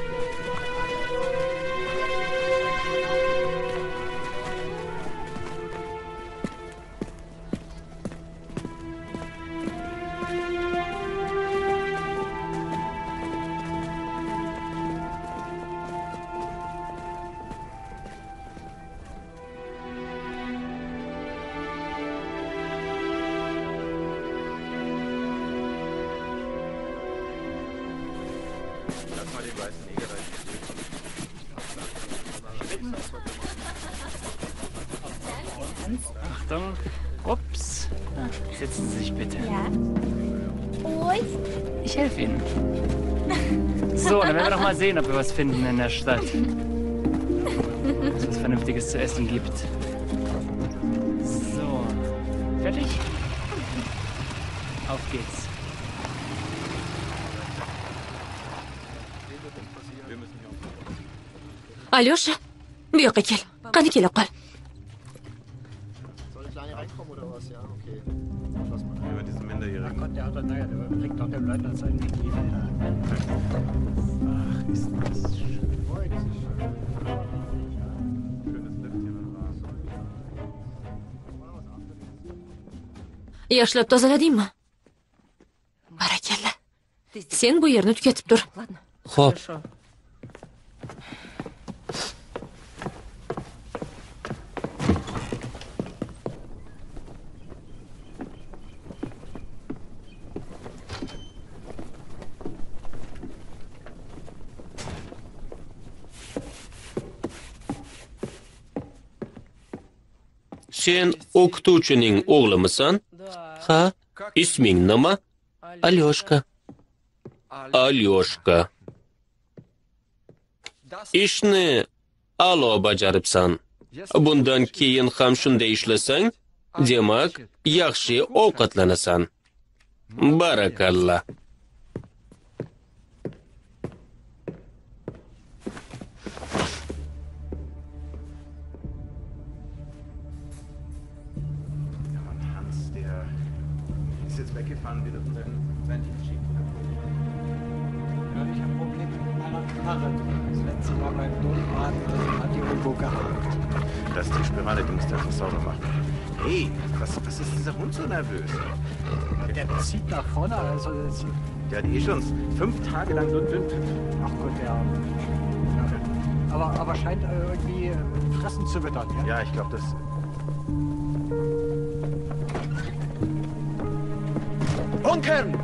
So, dann werden wir doch mal sehen, ob wir was finden in der Stadt. Dass es was Vernünftiges zu essen gibt. So. Fertig? Auf geht's. Yoqqa kel. Qani kela qol. Soll ich kleine reinkommen oder was? Ja, okay. ja, oder naja, der bringt auch dem Leutnant seinen Wiki weiter. Ach, ist das schön. yaxshilab tozaladingmi barakalla sen bu yerni tugatib tur xo'p sen o'qituvchining o'g'limisan? Ha isming nima? Alyoshka alyoshka ishni a'lo bajaribsan. Bundan keyin ham shunday ishlasang demak yaxshi ovqatlanasan. Barakalla was, ist dieser Hund so nervös? Der zieht nach vorne, also Der hat eh schon fünf Tage lang so ein Wind. ach Gott, der. Ja. Aber, aber scheint irgendwie äh, fressen zu wittern, ja? Ja, ich glaube, das. Bunkern!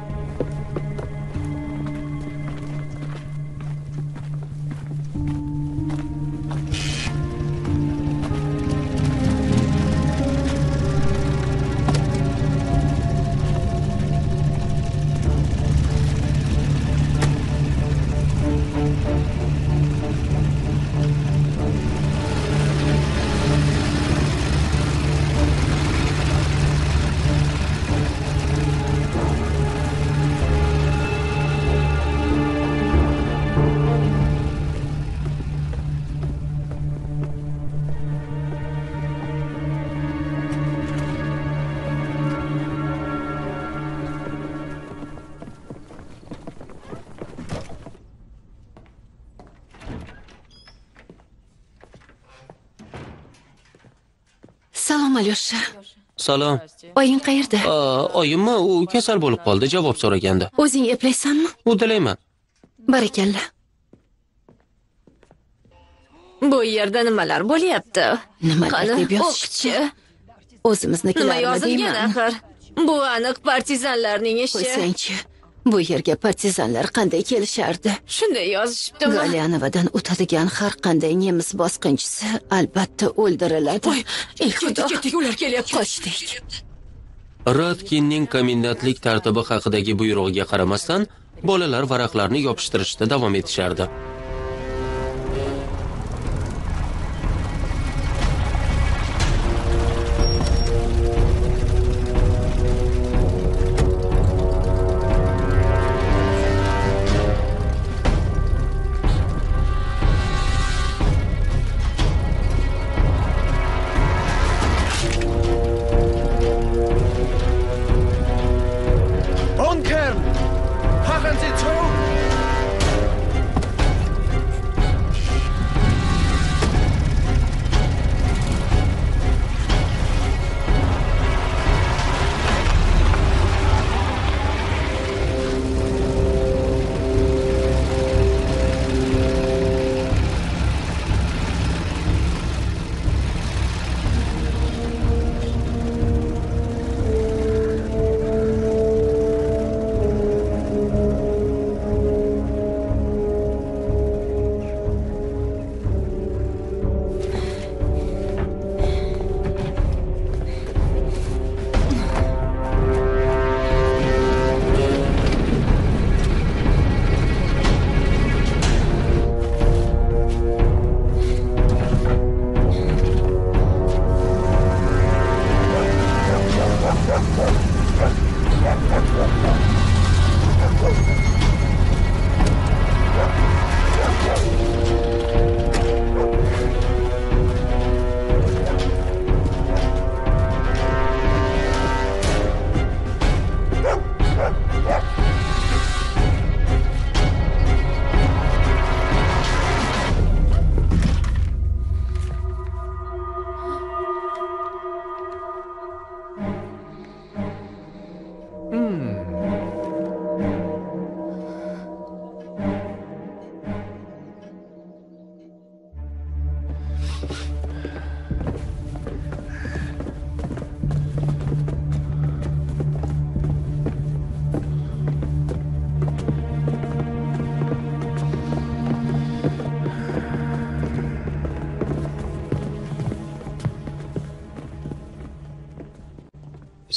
Salom alyosha Salom. oying qayerda oyimmi? U kasal bo'lib qoldi, javob so'raganda. o'zing eplaysanmi Uddalayman. barakalla Bu yerda nimalar bo'lyapti? nimalar deb yozishibdi o'qchi. o'zimiznikilarmi Nima yozilgan deyman axir? Bu aniq partizanlarning ishi. qo'ysangchi bu yerga partizanlar qanday kelishardi Shunday yozishibdimi? Galyanovadan o'tadigan har qanday nemis bosqinchisi albatta o'ldiriladi. Ey xudo, Ketdik, ular kelyapti. qochdik. Radkinning komendantlik tartibi haqidagi buyrug'iga qaramasdan, bolalar varaqlarni yopishtirishda davom etishardi.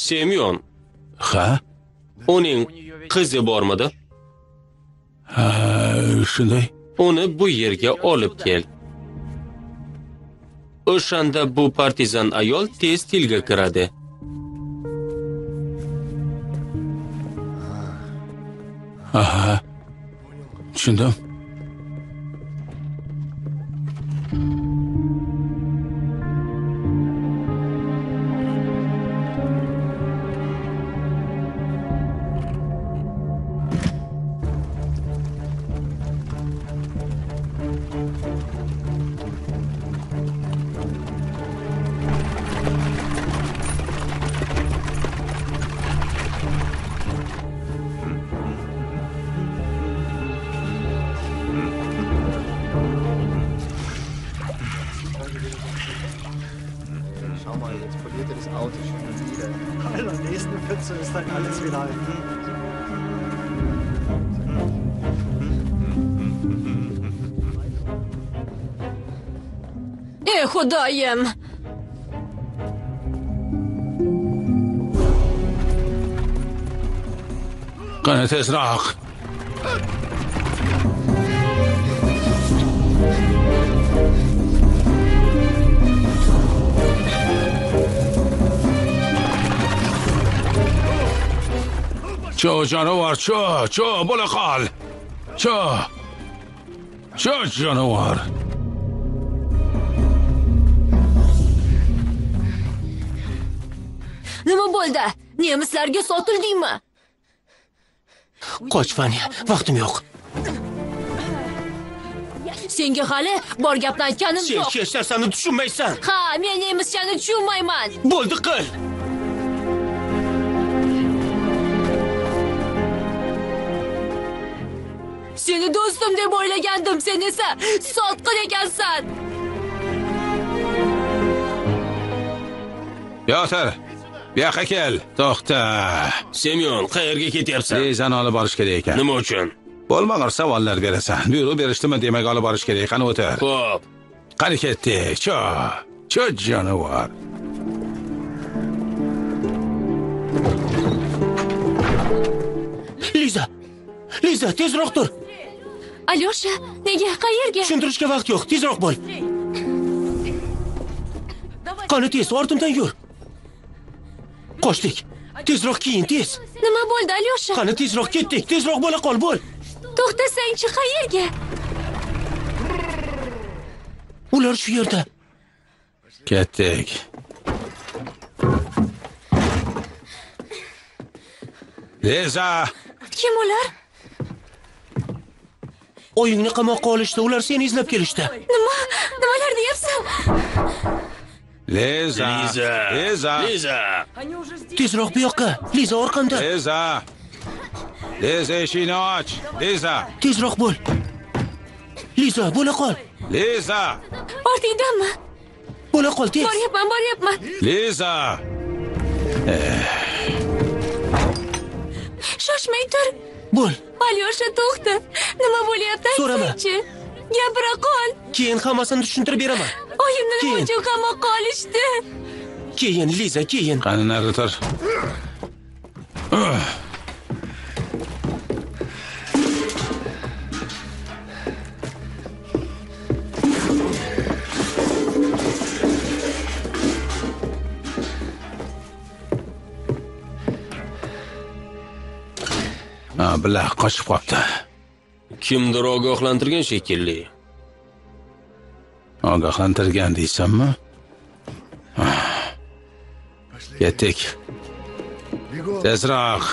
Semyon, ha uning qizi bormidi? ha shunday Uni bu yerga olib kel. O'shanda bu partizan ayol tez tilga kiradi. aha tushundim qani tezroq cho jonivor cho cho bo'la qol cho cho jonivor Nima bo'ldi? Nemislarga sotildingmi? Qoch, Fanya, vaqtim yo'q. senga hali bor gapni aytganim sen yo'q. hech narsani tushunmaysan. Ha men nemischani tushunmayman. Bo'ldi qil. Seni do'stim deb o'ylagandim sen esa sotqin ekansan. Piotr, bu yoqqa kel. To'xta. semyon qayerga ketyapsan Lizani olib borish kerak ekan. nima uchun Bo'lmag'ur savollar berasan. Buyruq berishdimi, demak olib borish kerak. Qani o'tir. ho'p Qani ketdik. Cho. Cho jonivor. liza liza tezroq tur alyosha nega qayerga tushuntirishga vaqt yo'q tezroq bo'l qani tez ortimdan yur qochdik tezroq kiyin tez. Nima bo'ldi alyosha? Qani tezroq ketdik. Tezroq bo'la qol bo'l. To'xtasangchi qayerga? Ular shu yerda. Ketdik. Liza, kim ular? Oyingni qamoqqa olishdi. Ular seni izlab kelishdi. Nima? Nimalar deyapsan Liza. Liza. liza tezroq bu yoqqa liza orqamda Liza. Liza eshikni och. Liza. tezroq bo'l liza bo'la qol Liza. ortingdanmi bo'la qol tez boryapman boryapman Liza. shoshmay tur bo'l alyosha to'xta nima bo'lyapti So'rama. Gapira qol keyin hammasini tushuntirib beraman. Oyimni nima uchun qamoqqa olishdi keyin liza keyin. Qani nari tur. Ha, bilah qochib qolibdi. Kimdir ogohlantirgan shekilli Ogohlantirgan deysanmi? Ketdik. Tezroq.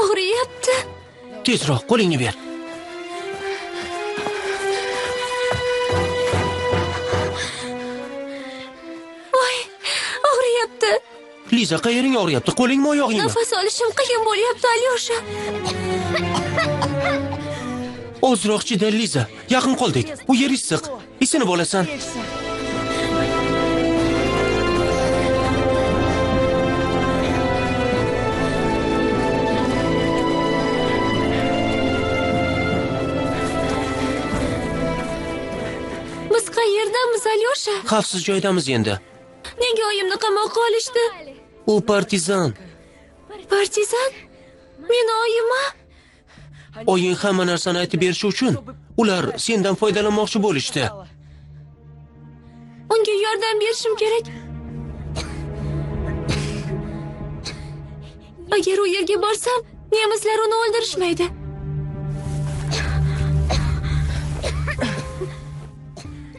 og'riyapti tezroq qo'lingni ber liza qayering og'riyapti qo'lingmi oyog'ingmi nafas olishim qiyin bo'lyapti alyosha. Ozroq chida liza. Yaqin qoldik. U yer issiq. Isinib olasan. Biz qayerdamiz alyosha? Xavfsiz joydamiz endi. Nega oyimni qamoqqa olishdi u partizan. Partizan? Meni oyima oying hamma narsani aytib berishi uchun ular sendan foydalanmoqchi bo'lishdi. Unga yordam berishim kerak. Agar u yerga borsam nemislar uni o'ldirishmaydi.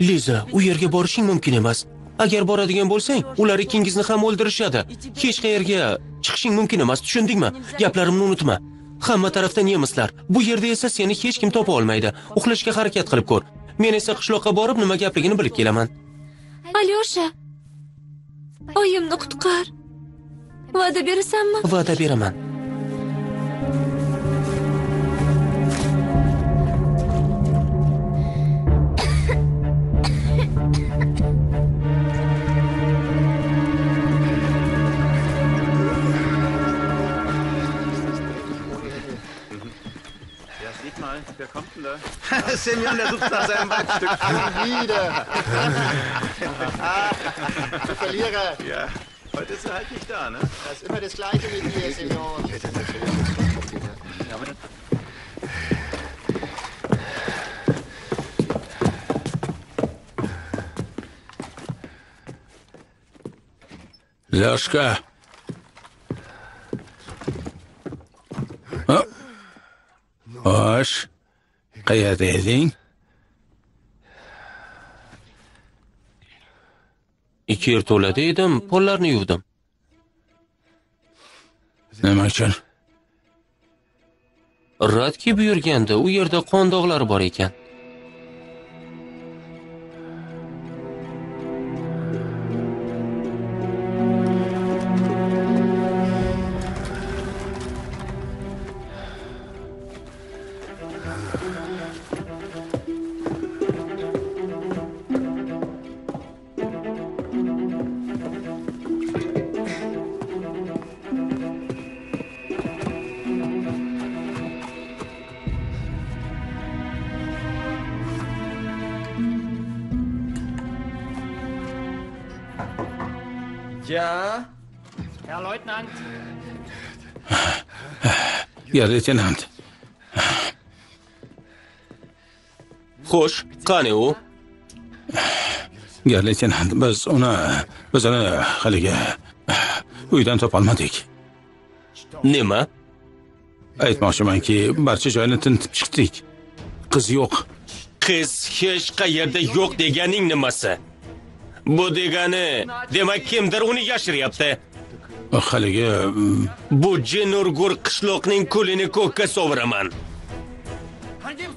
Liza u yerga borishing mumkin emas agar boradigan bo'lsang ular ikkingizni ham o'ldirishadi. Hech qayerga chiqishing mumkin emas tushundingmi? Gaplarimni unutma. Hamma tarafda nemislar bu yerda esa seni hech kim topa olmaydi. Uxlashga harakat qilib ko'r. Men esa qishloqqa borib nima gapligini bilib kelaman. Alyosha oyimni qutqar. Va'da berasanmi? Va'da beraman Semiander. der sucht nach seinem Waldstück. wieder. du Verlierer. Ja, heute ist er halt nicht da, ne? Das ist immer das Gleiche mit dir, Senior. Bitte, ja, aber dann... Laschka. Oh. Osh. Qayerda eding? ikki yerto'lada edim pollarni yuvdim Nima uchun? radki buyurganda u yerda qon dog'lari bor ekan ya leytenant xo'sh qani u? Ya leytenant biz uni biz uni haligi uydan topolmadik. Nima? Aytmoqchimanki barcha joyni tintib chiqdik. Qiz yo'q. Qiz hech qayerda yo'q deganing nimasi? Bu degani demak kimdir uni yashiryapti haligi mm, bu jinurgur qishloqning kulini ko'kka sovuraman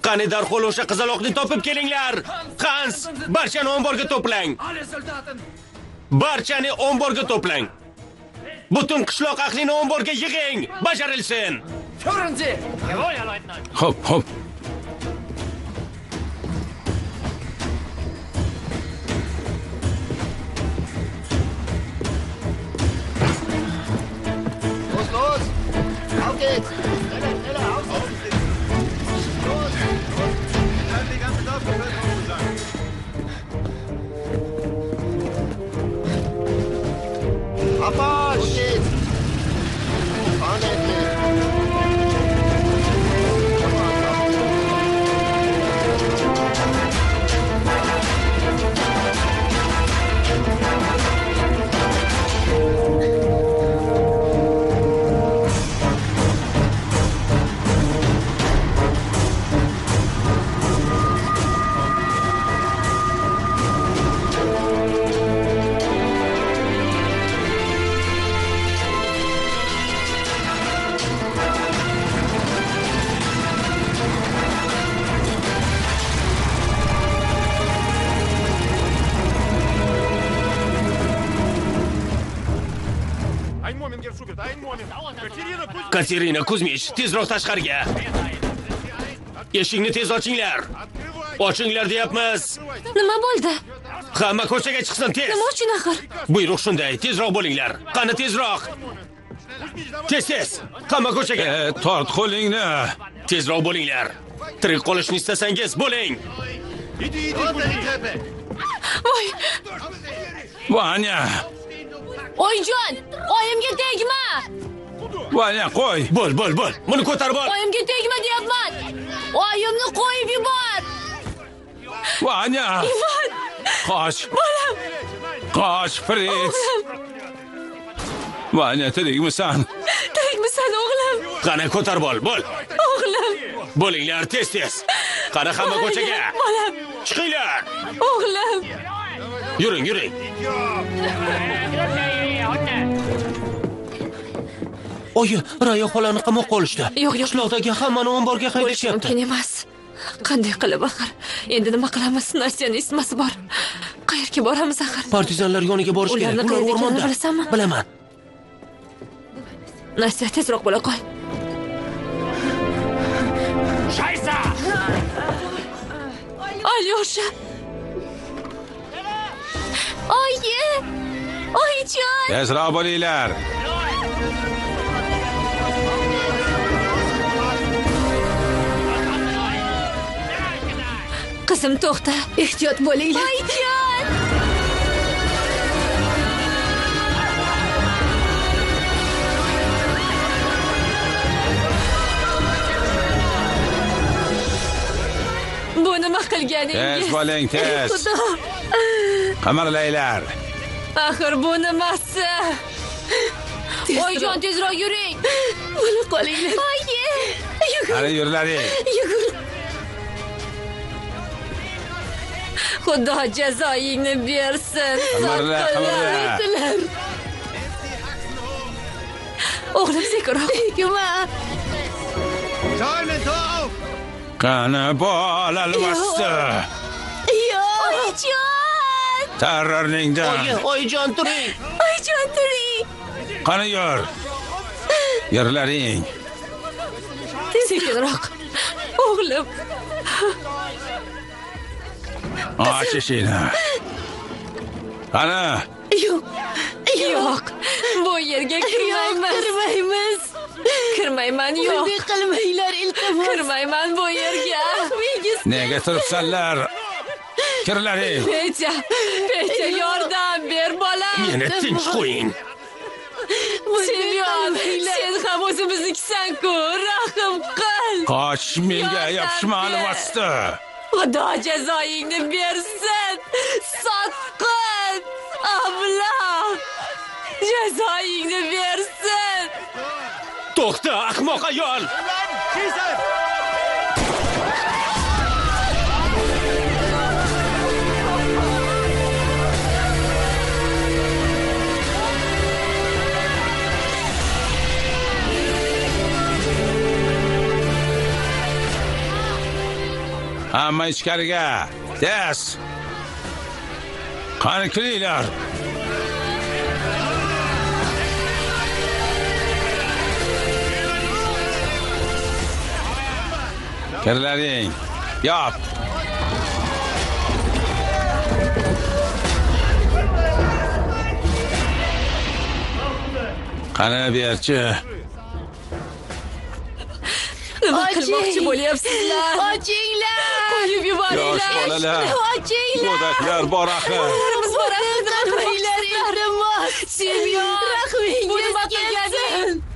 qani darhol o'sha qizaloqni topib kelinglar. Hans barchani omborga to'plang. Barchani omborga to'plang. Butun qishloq ahlini omborga yig'ing. Bajarilsin. Hop hop it. Katerina, kuzmich tezroq tashqariga. Eshikni tez ochinglar. Ochinglar deyapmiz. Nima bo'ldi? hamma ko'chaga chiqsin tez. Nima uchun axir? buyruq shunday tezroq bo'linglar. Qani tezroq? Tez tez. Hamma ko'chaga. E, tort qo'lingni. Tezroq bo'linglar. Tirik qolishni istasangiz bo'ling! Voy, vanya. Oyjon, oyimga tegma! Vanya qo'y bo'l bo'l bo'l buni ko'tarib ol Oyimga tegma deyapman. Oyimni qo'yib yubor. vanya qoch qoch fritz. Vanya tirikmisan Tirikmisan o'g'lim? qani ko'tarib ol bo'l O'g'lim, bo'linglar tez tez qani hamma ko'chaga bolam, chiqinglar o'g'lim. yuring yuring oyi raya xolani qamoqqa olishdi Yo'q, yo'q. qishloqdagi hammani omborga haydashyapti mumkin emas. Qanday qilib axir? Endi nima qilamiz? Nastyani isitmasi bor. Qayerga boramiz axir? partizanlar yoniga borish kerak ular o'rmonda bilasanmi? bilaman Nastya, tezroq bo'la qol. Scheiße! Alyosha. Oyi! Oyijon! tezroq bo'linglar Qizim to'xta. ehtiyot bo'linglar Oyijon! Bu nima qilganingiz? tez bo'ling tez Xudo! qamarlaylar Axir bu nimasi? Oyijon tezroq yuring. bo'lib qolinglar Oyi! Yugur, qani yurlaring yugur. Xudo jazoingni bersin. Soqollar. O'g'lim sekinroq. Säulen, Tor auf! qani bol alvasti oyijon. Terrorningdan oyijon turing. Oyijon turing. Qani yur yerlaring. Sekinroq. O'g'lim och eshikni qani yo'q yo'q bu yerga kirmaymiz kirmaymiz kirmayman yo'q bunday qilmanglar iltimos kirmayman bu yerga nega turibsanlar kirlaring pecha pecha yordam ber bolam meni tinch qo'ying semyon sen ham o'zimiznikisan-ku rahm qil qoch menga Yordam yopishma ber. alvasti xudo jazoingni bersin. Sotqin ablah jazoingni bersin. To'xta ahmoq ayol. Schießen! Hamma ichkariga. Tez qani kiringlar kirlaring. Yop. Qani berchi? Nima Oching. qilmoqchi bo'lyapsizlar ochinglar qo'yib yosh yuboringlar bolalar ochinglar go'daklar bor axir Biz boramiz qilmanglar iltimos semyon bu rahmingiz nima qilganing kelsin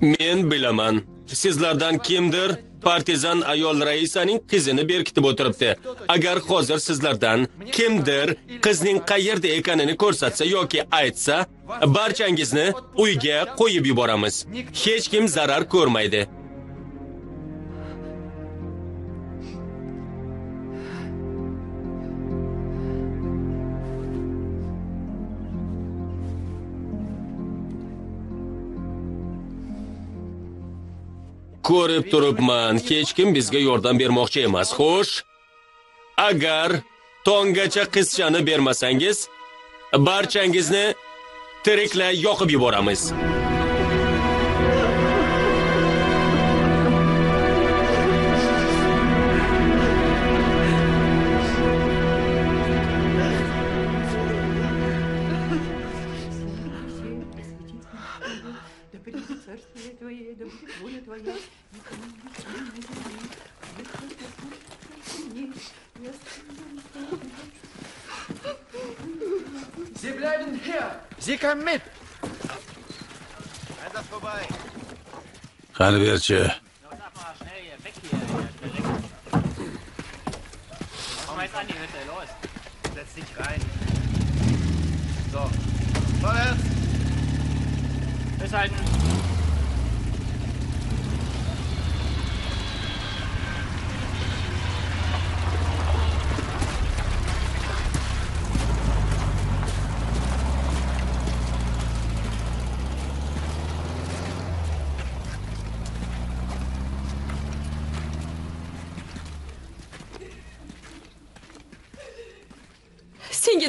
men bilaman. Sizlardan kimdir partizan ayol raisaning qizini berkitib o'tiribdi. Agar hozir sizlardan kimdir qizning qayerda ekanini ko'rsatsa yoki aytsa barchangizni uyga qo'yib yuboramiz. Hech kim zarar ko'rmaydi. Ko'rib turibman hech kim bizga yordam bermoqchi emas xo'sh? Agar tonggacha qizchani bermasangiz barchangizni tiriklay yoqib yuboramiz Sie bleiben hier! Sie kommen mit! Einsatz vorbei. qani berchi Komm mal jetzt an die Hütte, los. Setz dich rein. So. Vorwärts! Festhalten.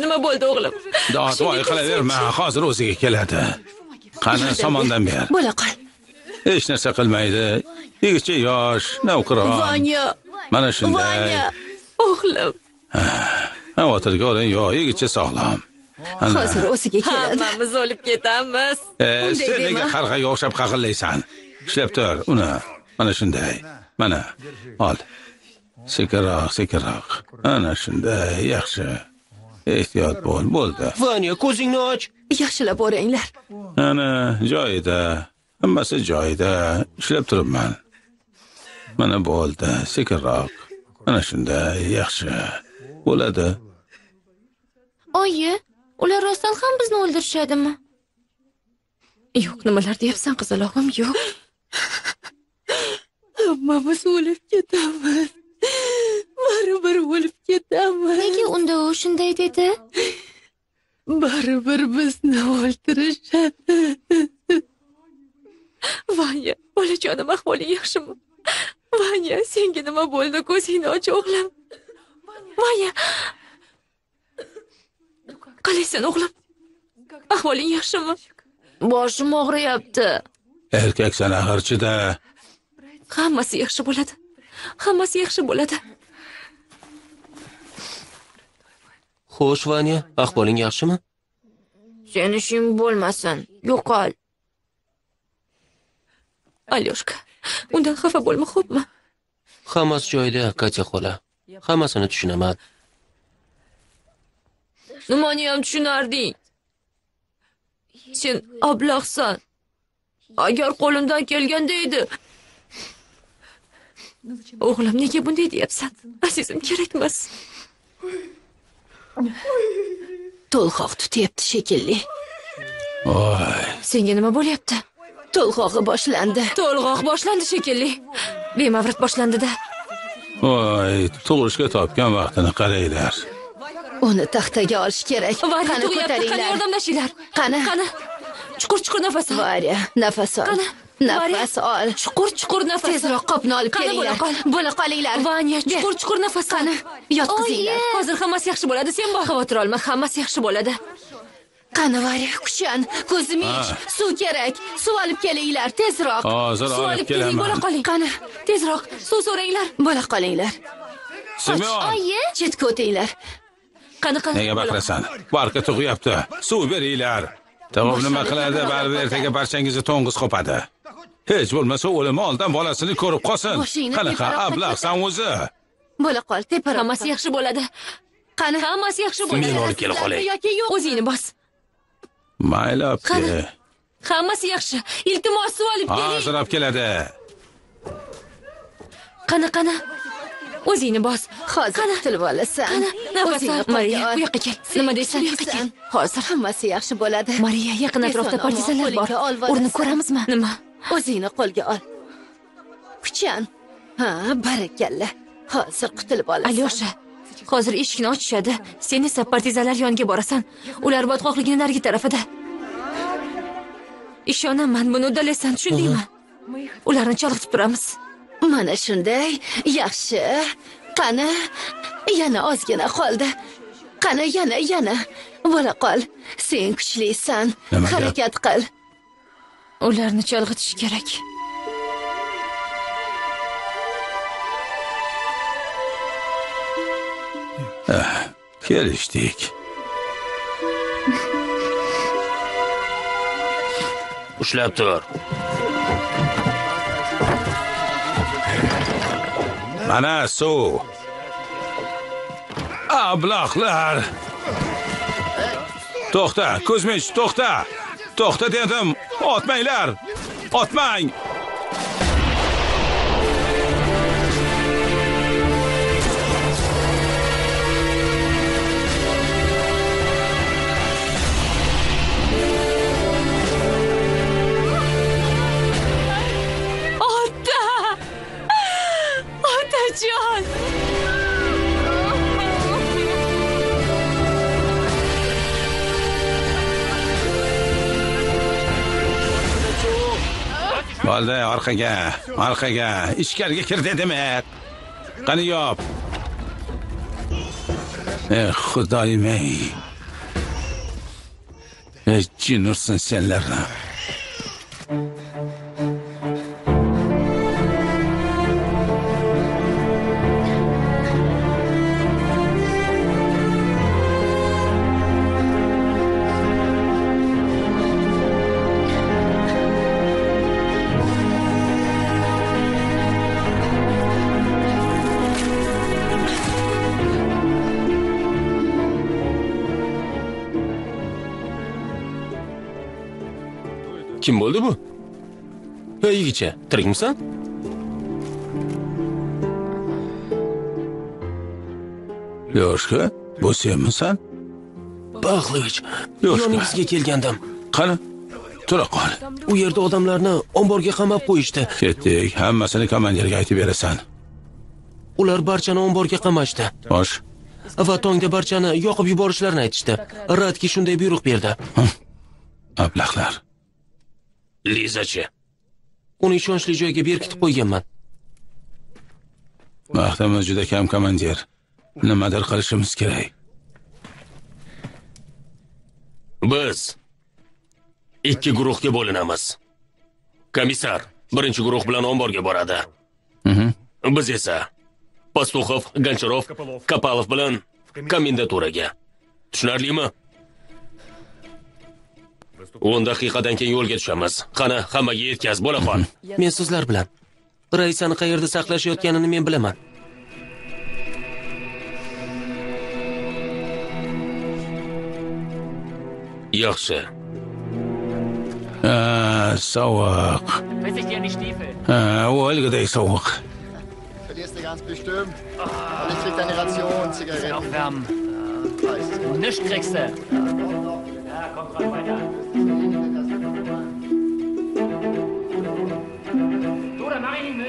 Nima bo'ldi o'g'lim? Dod voy qilaverma hozir o'ziga keladi qani somondan ber. Bo'la qol hech narsa qilmaydi. Yigitcha yosh navqiron vanya. Mana shunday. Vanya. O'g'lim. Xavotirga oling. Yo'q yigitcha sog'lom. Hozir o'ziga keladi. Hammamiz o'lib ketamiz. E, sen nega qarg'aga o'xshab qaqillaysan? Ishlab tur uni. Mana shunday. Mana ol. Sekinroq sekinroq. Ana shunday yaxshi ehtiyot bo'l bo'ldi. Vanya ko'zingni och. Yaxshilab o'ranglar ana joyida. Hammasi joyida. Ishlab turibman. Mana bo'ldi sekinroq. Mana shunday yaxshi. Bo'ladi. Oyi ular rostdan ham bizni o'ldirishadimi? Yo'q nimalar deyapsan qizalog'im yo'q. Hammamiz o'lib ketamiz baribir o'lib ketamiz nega unda u shunday dedi? Baribir bizni o'ldirishadi. Vanya bolajonim ahvoling yaxshimi? Vanya senga nima bo'ldi? Ko'zingni och o'g'lim. Vanya. Qalaysan o'g'lim. Ahvoling yaxshimi? Boshim og'riyapti. Erkaksan axir-chida? Hammasi yaxshi bo'ladi. Hammasi yaxshi bo'ladi xo'sh vanya ahvoling yaxshimi? Sen ishing bo'lmasin yo'qol alyoshka undan xafa bo'lma xo'pmi hammasi joyida katya xola. Hammasini tushunaman. Nimaniyam tushunarding? Sen ablahsan agar qo'limdan kelganda edi. O'g'lim nega bunday deyapsan? Azizim kerakmas to'lg'oq tutyapti shekilli. Voy. Senga nima bo'lyapti? To'lg'og'i boshlandi. To'lg'oq boshlandi shekilli. Bemavrid boshlandida. Voy tug'ilishga topgan vaqtini qaranglar. Uni taxtaga olish kerak. Qani ko'taringlar? yordamlashinglar? Qani? Qani? Chuqur chuqur nafas ol. Varya nafas ol. Qani? Nafas ol. Chuqur chuqur nafas tezroq qopni olib kelinglar. bo'la qol. bo'la qolinglar. Vanya chuqur chuqur nafas ol. qani? Yotqizinglar. Hozir hammasi yaxshi bo'ladi. Sen bor xavotir olma. Hammasi yaxshi bo'ladi. Qani varya kuchan ko'zim ich. Suv kerak. Suv olib kelinglar. Tezroq. Hozir suv olib keling bo'la qoling. Qani? Tezroq. Suv so'ranglar. Bo'la qolinglar. Oyi chetga o'tinglar qani qani? Nega baqirasan? Barqa tug'yapti. Suv beringlar tug'ib nima qiladi. Baribir ertaga barchangizni to'ng'iz qopadi. Hech bo'lmasa o'limi oldan bolasini ko'rib qolsin. Qanaqa teparoqqa ablahsan o'zi. Bo'la qol teparoq hammasi yaxshi bo'ladi. Qani? Hammasi yaxshi bo'ladi. Men olib kela qolay. yoki yo'q. O'zingni bos. Mayli kel. hammasi yaxshi. Iltimos suv olib keling. hozir olib keladi. Qani qani o'zingni bos. Hozir qani? qutulib olasan. Qani? Nafas O'zingni ol qo'lga mariya bu yoqqa kel nima deysan? bu yoqqa kel hozir hammasi yaxshi bo'ladi. Mariya yaqin atrofda partizanlar bor. urinib ko'ramizmi? Nima? O'zingni qo'lga ol. Kuchan. Ha barakalla. Hozir qutulib olasan. Alyosha hozir eshikni ochishadi. Sen esa partizanlar yoniga borasan. Ular botqoqlikni narigi tarafida. Ishonaman buni uddalaysan tushundingmi? Ularni chalg'itib turamiz mana shunday yaxshi. Qani yana ozgina qoldi. Qani yana yana. Bo'la qol sen kuchlisan harakat qil. Ularni chalg'itish kerak. Kelishdik. Ushlab tur mana suv ablahlar to'xta kuzmich to'xta. To'xta dedim. Otmanglar. Otmang. Bo'ldi orqaga orqaga ichkariga kir dedim e. qani yop ey xudoyim ey ey jin ursin yigitcha tirikmisan yoshka bu senmisan baxlovich yoningizga kelgandim qani tura qol u yerda odamlarni omborga qamab qo'yishdi ketdik hammasini komandirga aytib berasan ular barchani omborga qamashdi bosh va tongda barchani yoqib yuborishlarini aytishdi radki shunday buyruq berdi ablahlar lizachi uni ishonchli joyga berkitib qo'yganman. Vaqtimiz juda kam komandir. Nimadir qilishimiz kerak. Biz ikki guruhga bo'linamiz. Komissar birinchi guruh bilan omborga boradi. Biz esa pastuxov goncharov kapalov bilan komendaturaga tushunarlimi o'n daqiqadan keyin yo'lga tushamiz. Qani hammaga yetkaz bo'la qol men sizlar bilan. Raisani qayerda saqlashayotganini men bilaman. Yaxshi. Sovuq. O'lgudek sovuq Verlierst du ganz bestimmt. Und ich krieg deine Ration, Zigaretten. Nichts kriegst du. Bana kontrol bana. Dura nein.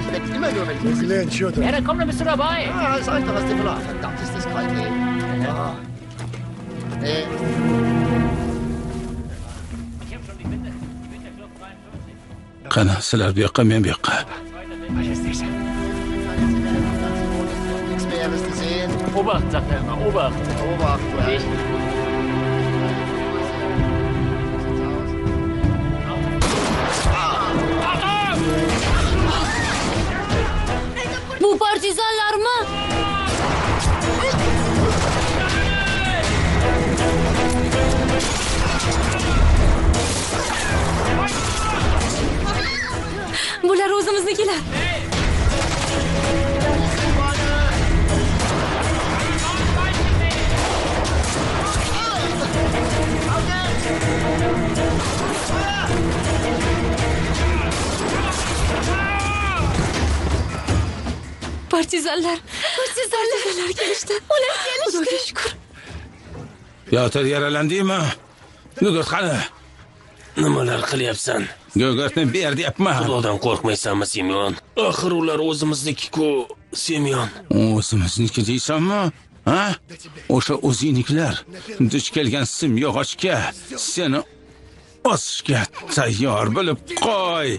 Ich werde immer nur, wenn ich... Vielen Ja, dann komm, dann bist du dabei. Ja, ist einfach was Defilat. Verdammt, ist das kalt, ey. Ja. Nee. قناة سلار بيقى من بيقى Obacht, sagt er immer, Obacht. Obacht, ja. Nicht. Bu partizanlar mı? Bunlar uzumuzdakiler. Partizanlar. Partizanlar. Kelishdi. Ular kelishdi. Xudoga shukr. yotir yaralandingmi gugurt qani nimalar qilyapsan gugurtni ber deyapman xudodan qo'rqmaysanmi semyon axir ular o'zimizniki-ku semyon o'zimizniki deysanmi ha? O'sha o'zingnikilar duch kelgan sim yog'ochga seni osishga tayyor bo'lib qo'y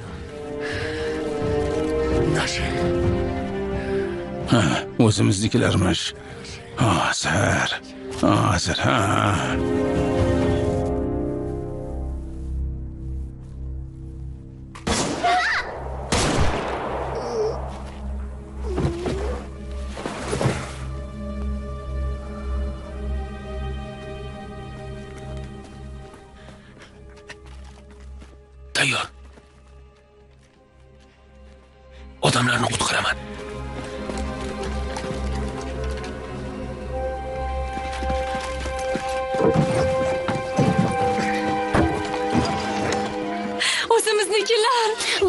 ha o'zimiznikilarmish hozir hozir ha tayyor odamlarni qutqaraman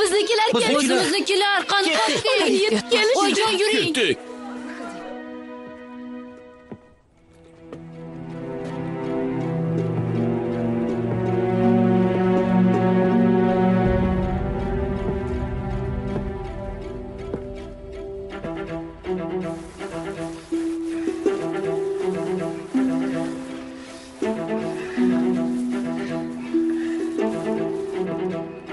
Biznikilar keldi. O'zimiznikilar. Qani qani yetib kelishdi. Yuring.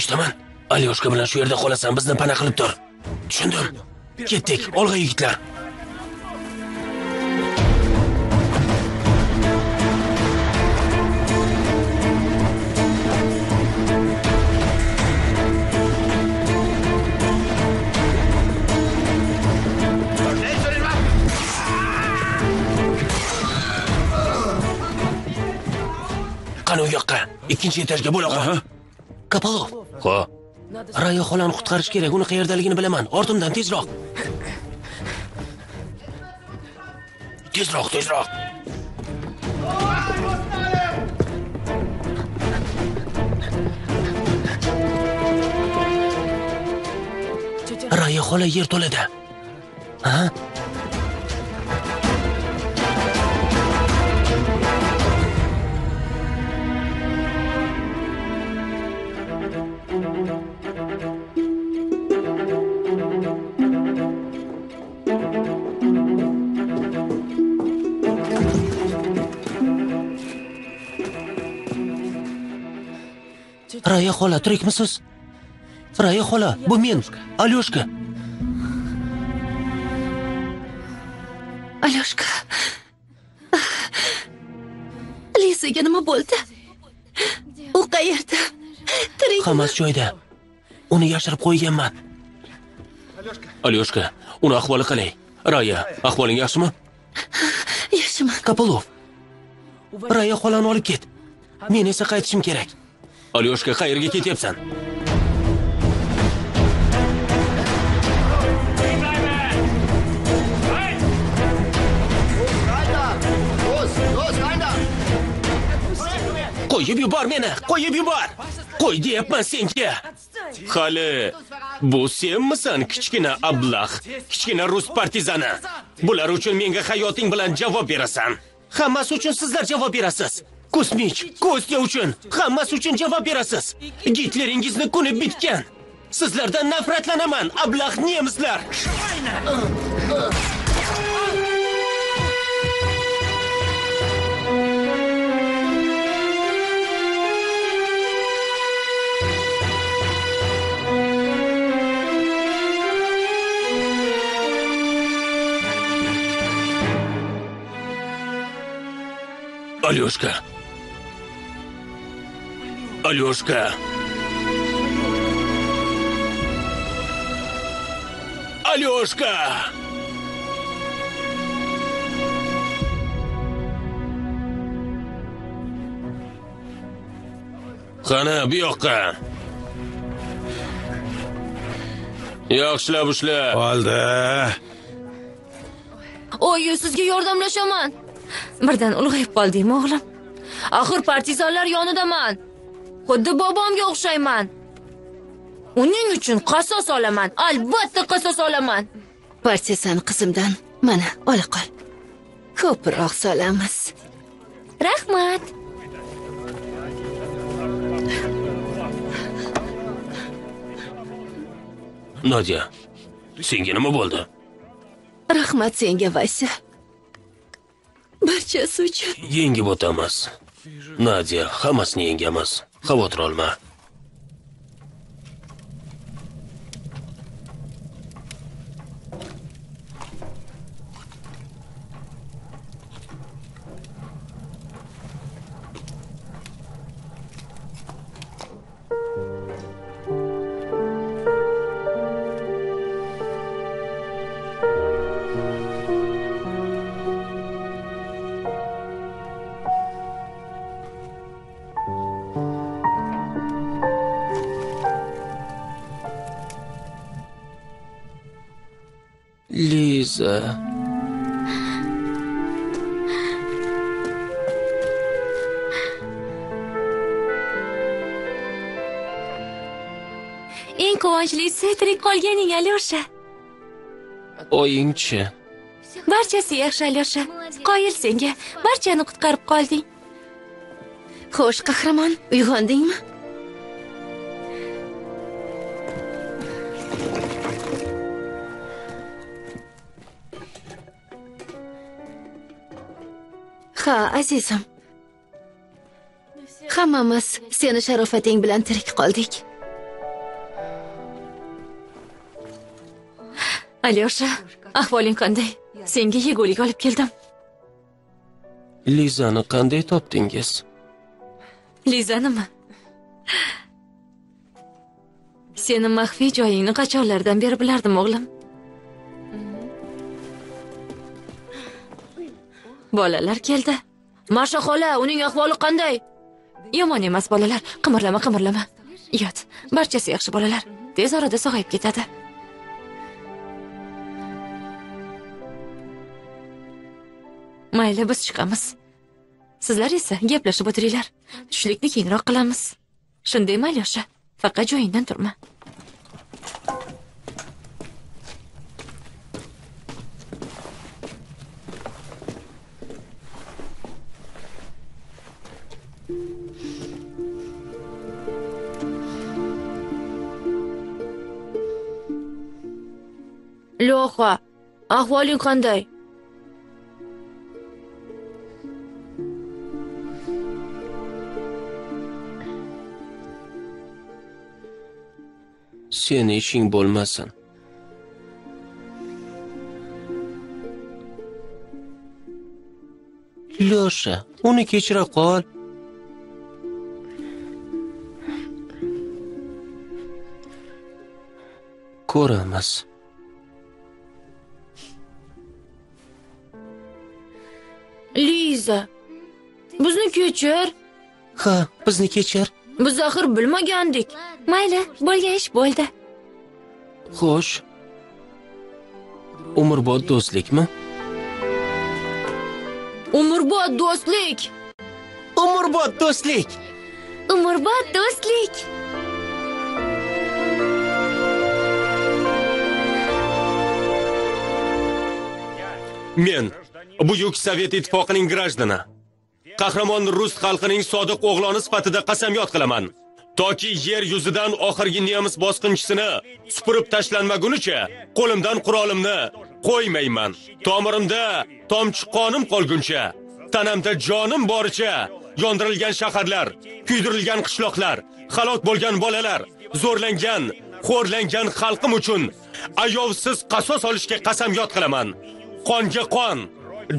eshitaman. Alyoshka bilan shu yerda qolasan bizni pana qilib tur. Tushundim. Ketdik olg'a yigitlar. Qani u yoqqa? Ikkinchi etajga bo'la qol. Kapalov ho Rayo xolani qutqarish kerak uni qayerdaligini bilaman. Ortimdan tezroq. Tezroq tezroq. Rayo xola yerto'lada ha? Xola tirikmisiz? Raya xola bu men alyoshka. Alyoshka. Lizaga nima bo'ldi? U qayerda? Tirik. Hammasi joyida. Uni yashirib qo'yganman. Alyoshka. Uni ahvoli qalay? Raya ahvoling yaxshimi? Yaxshiman kapalov raya xolani olib ket. Men esa qaytishim kerak alyoshka qayerga ketyapsan qo'yib yubor meni qo'yib yubor qo'y deyapman senga hali bu senmisan kichkina ablah kichkina rus partizani bular uchun menga hayoting bilan javob berasan hammasi uchun sizlar javob berasiz kosmich kostya uchun hammasi uchun javob berasiz gitleringizni kuni bitgan sizlardan nafratlanaman ablah nemislar alyoshka alyoshka alyoshka qani bu yoqqa. Yaxshilab ushla. Oldi. oyi sizga yordamlashaman. Birdan ulg'ayib qoldingmi o'g'lim? Axir partizanlar yonidaman xuddi bobomga o'xshayman. Uning uchun qasos olaman. Albatta qasos olaman. Partisan qizimdan mana ola qol. Ko'proq solamiz. Rahmat. Nodya senga nima bo'ldi? Rahmat senga vaysa. Barchasi uchun. Yengib o'tamiz. Nadya hammasini yengamiz xavotir olma. Liza eng quvonchlisi tirik qolganing alyosha oyingchi barchasi yaxshi alyosha qoyil senga. Barchani qutqarib qolding. Xo'sh qahramon uyg'ondingmi ha azizim. Hammamiz seni sharofating bilan tirik qoldik. Alyosha ahvoling qanday? Senga yegulik olib keldim. Lizani qanday topdingiz? Lizanimi? Seni maxfiy joyingni qachonlardan beri bilardim o'g'lim. Bolalar keldi. Masha xola uning ahvoli qanday? Yomon emas bolalar. Qimirlama qimirlama. Yot barchasi yaxshi bolalar. Tez orada sog'ayib ketadi. Mayli biz chiqamiz. Sizlar esa gaplashib o'tiringlar. Tushlikni keyinroq qilamiz. Shundaymi alyosha faqat joyingdan turma. Loha ahvoling qanday? Seni ishing bo'lmasin. Lyosha uni kechira qol. Ko'ramiz. Liza bizni kechir. Ha bizni kechir. Biz axir bilmagandik. Mayli bo'lgan ish bo'ldi. Xo'sh. Umrbod do'stlikmi? Umrbod do'stlik. Umrbod do'stlik. Umrbod do'stlik. Men buyuk sovet ittifoqining grajdani. Qahramon rus xalqining sodiq o'g'loni sifatida qasamyod qilaman. Toki yer yuzidan oxirgi nemis bosqinchisini supurib tashlanmagunicha qo'limdan qurolimni qo'ymayman. Tomirimda tomchi qonim qolguncha tanamda jonim boricha yondirilgan shaharlar kuydirilgan qishloqlar halok bo'lgan bolalar zo'rlangan xo'rlangan xalqim uchun ayovsiz qasos olishga qasamyod qilaman. Qonga qon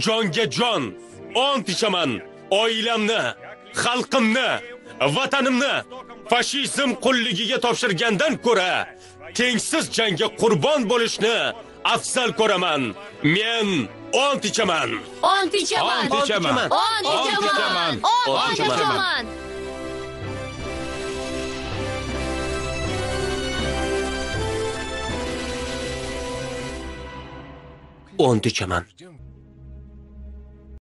jonga jon ont ichaman oilamni xalqimni vatanimni fashizm qulligiga topshirgandan ko'ra tengsiz jangga qurbon bo'lishni afzal ko'raman. Men ont ichaman ont ichaman Ont ichaman. ont ichaman Ont ichaman ont ichaman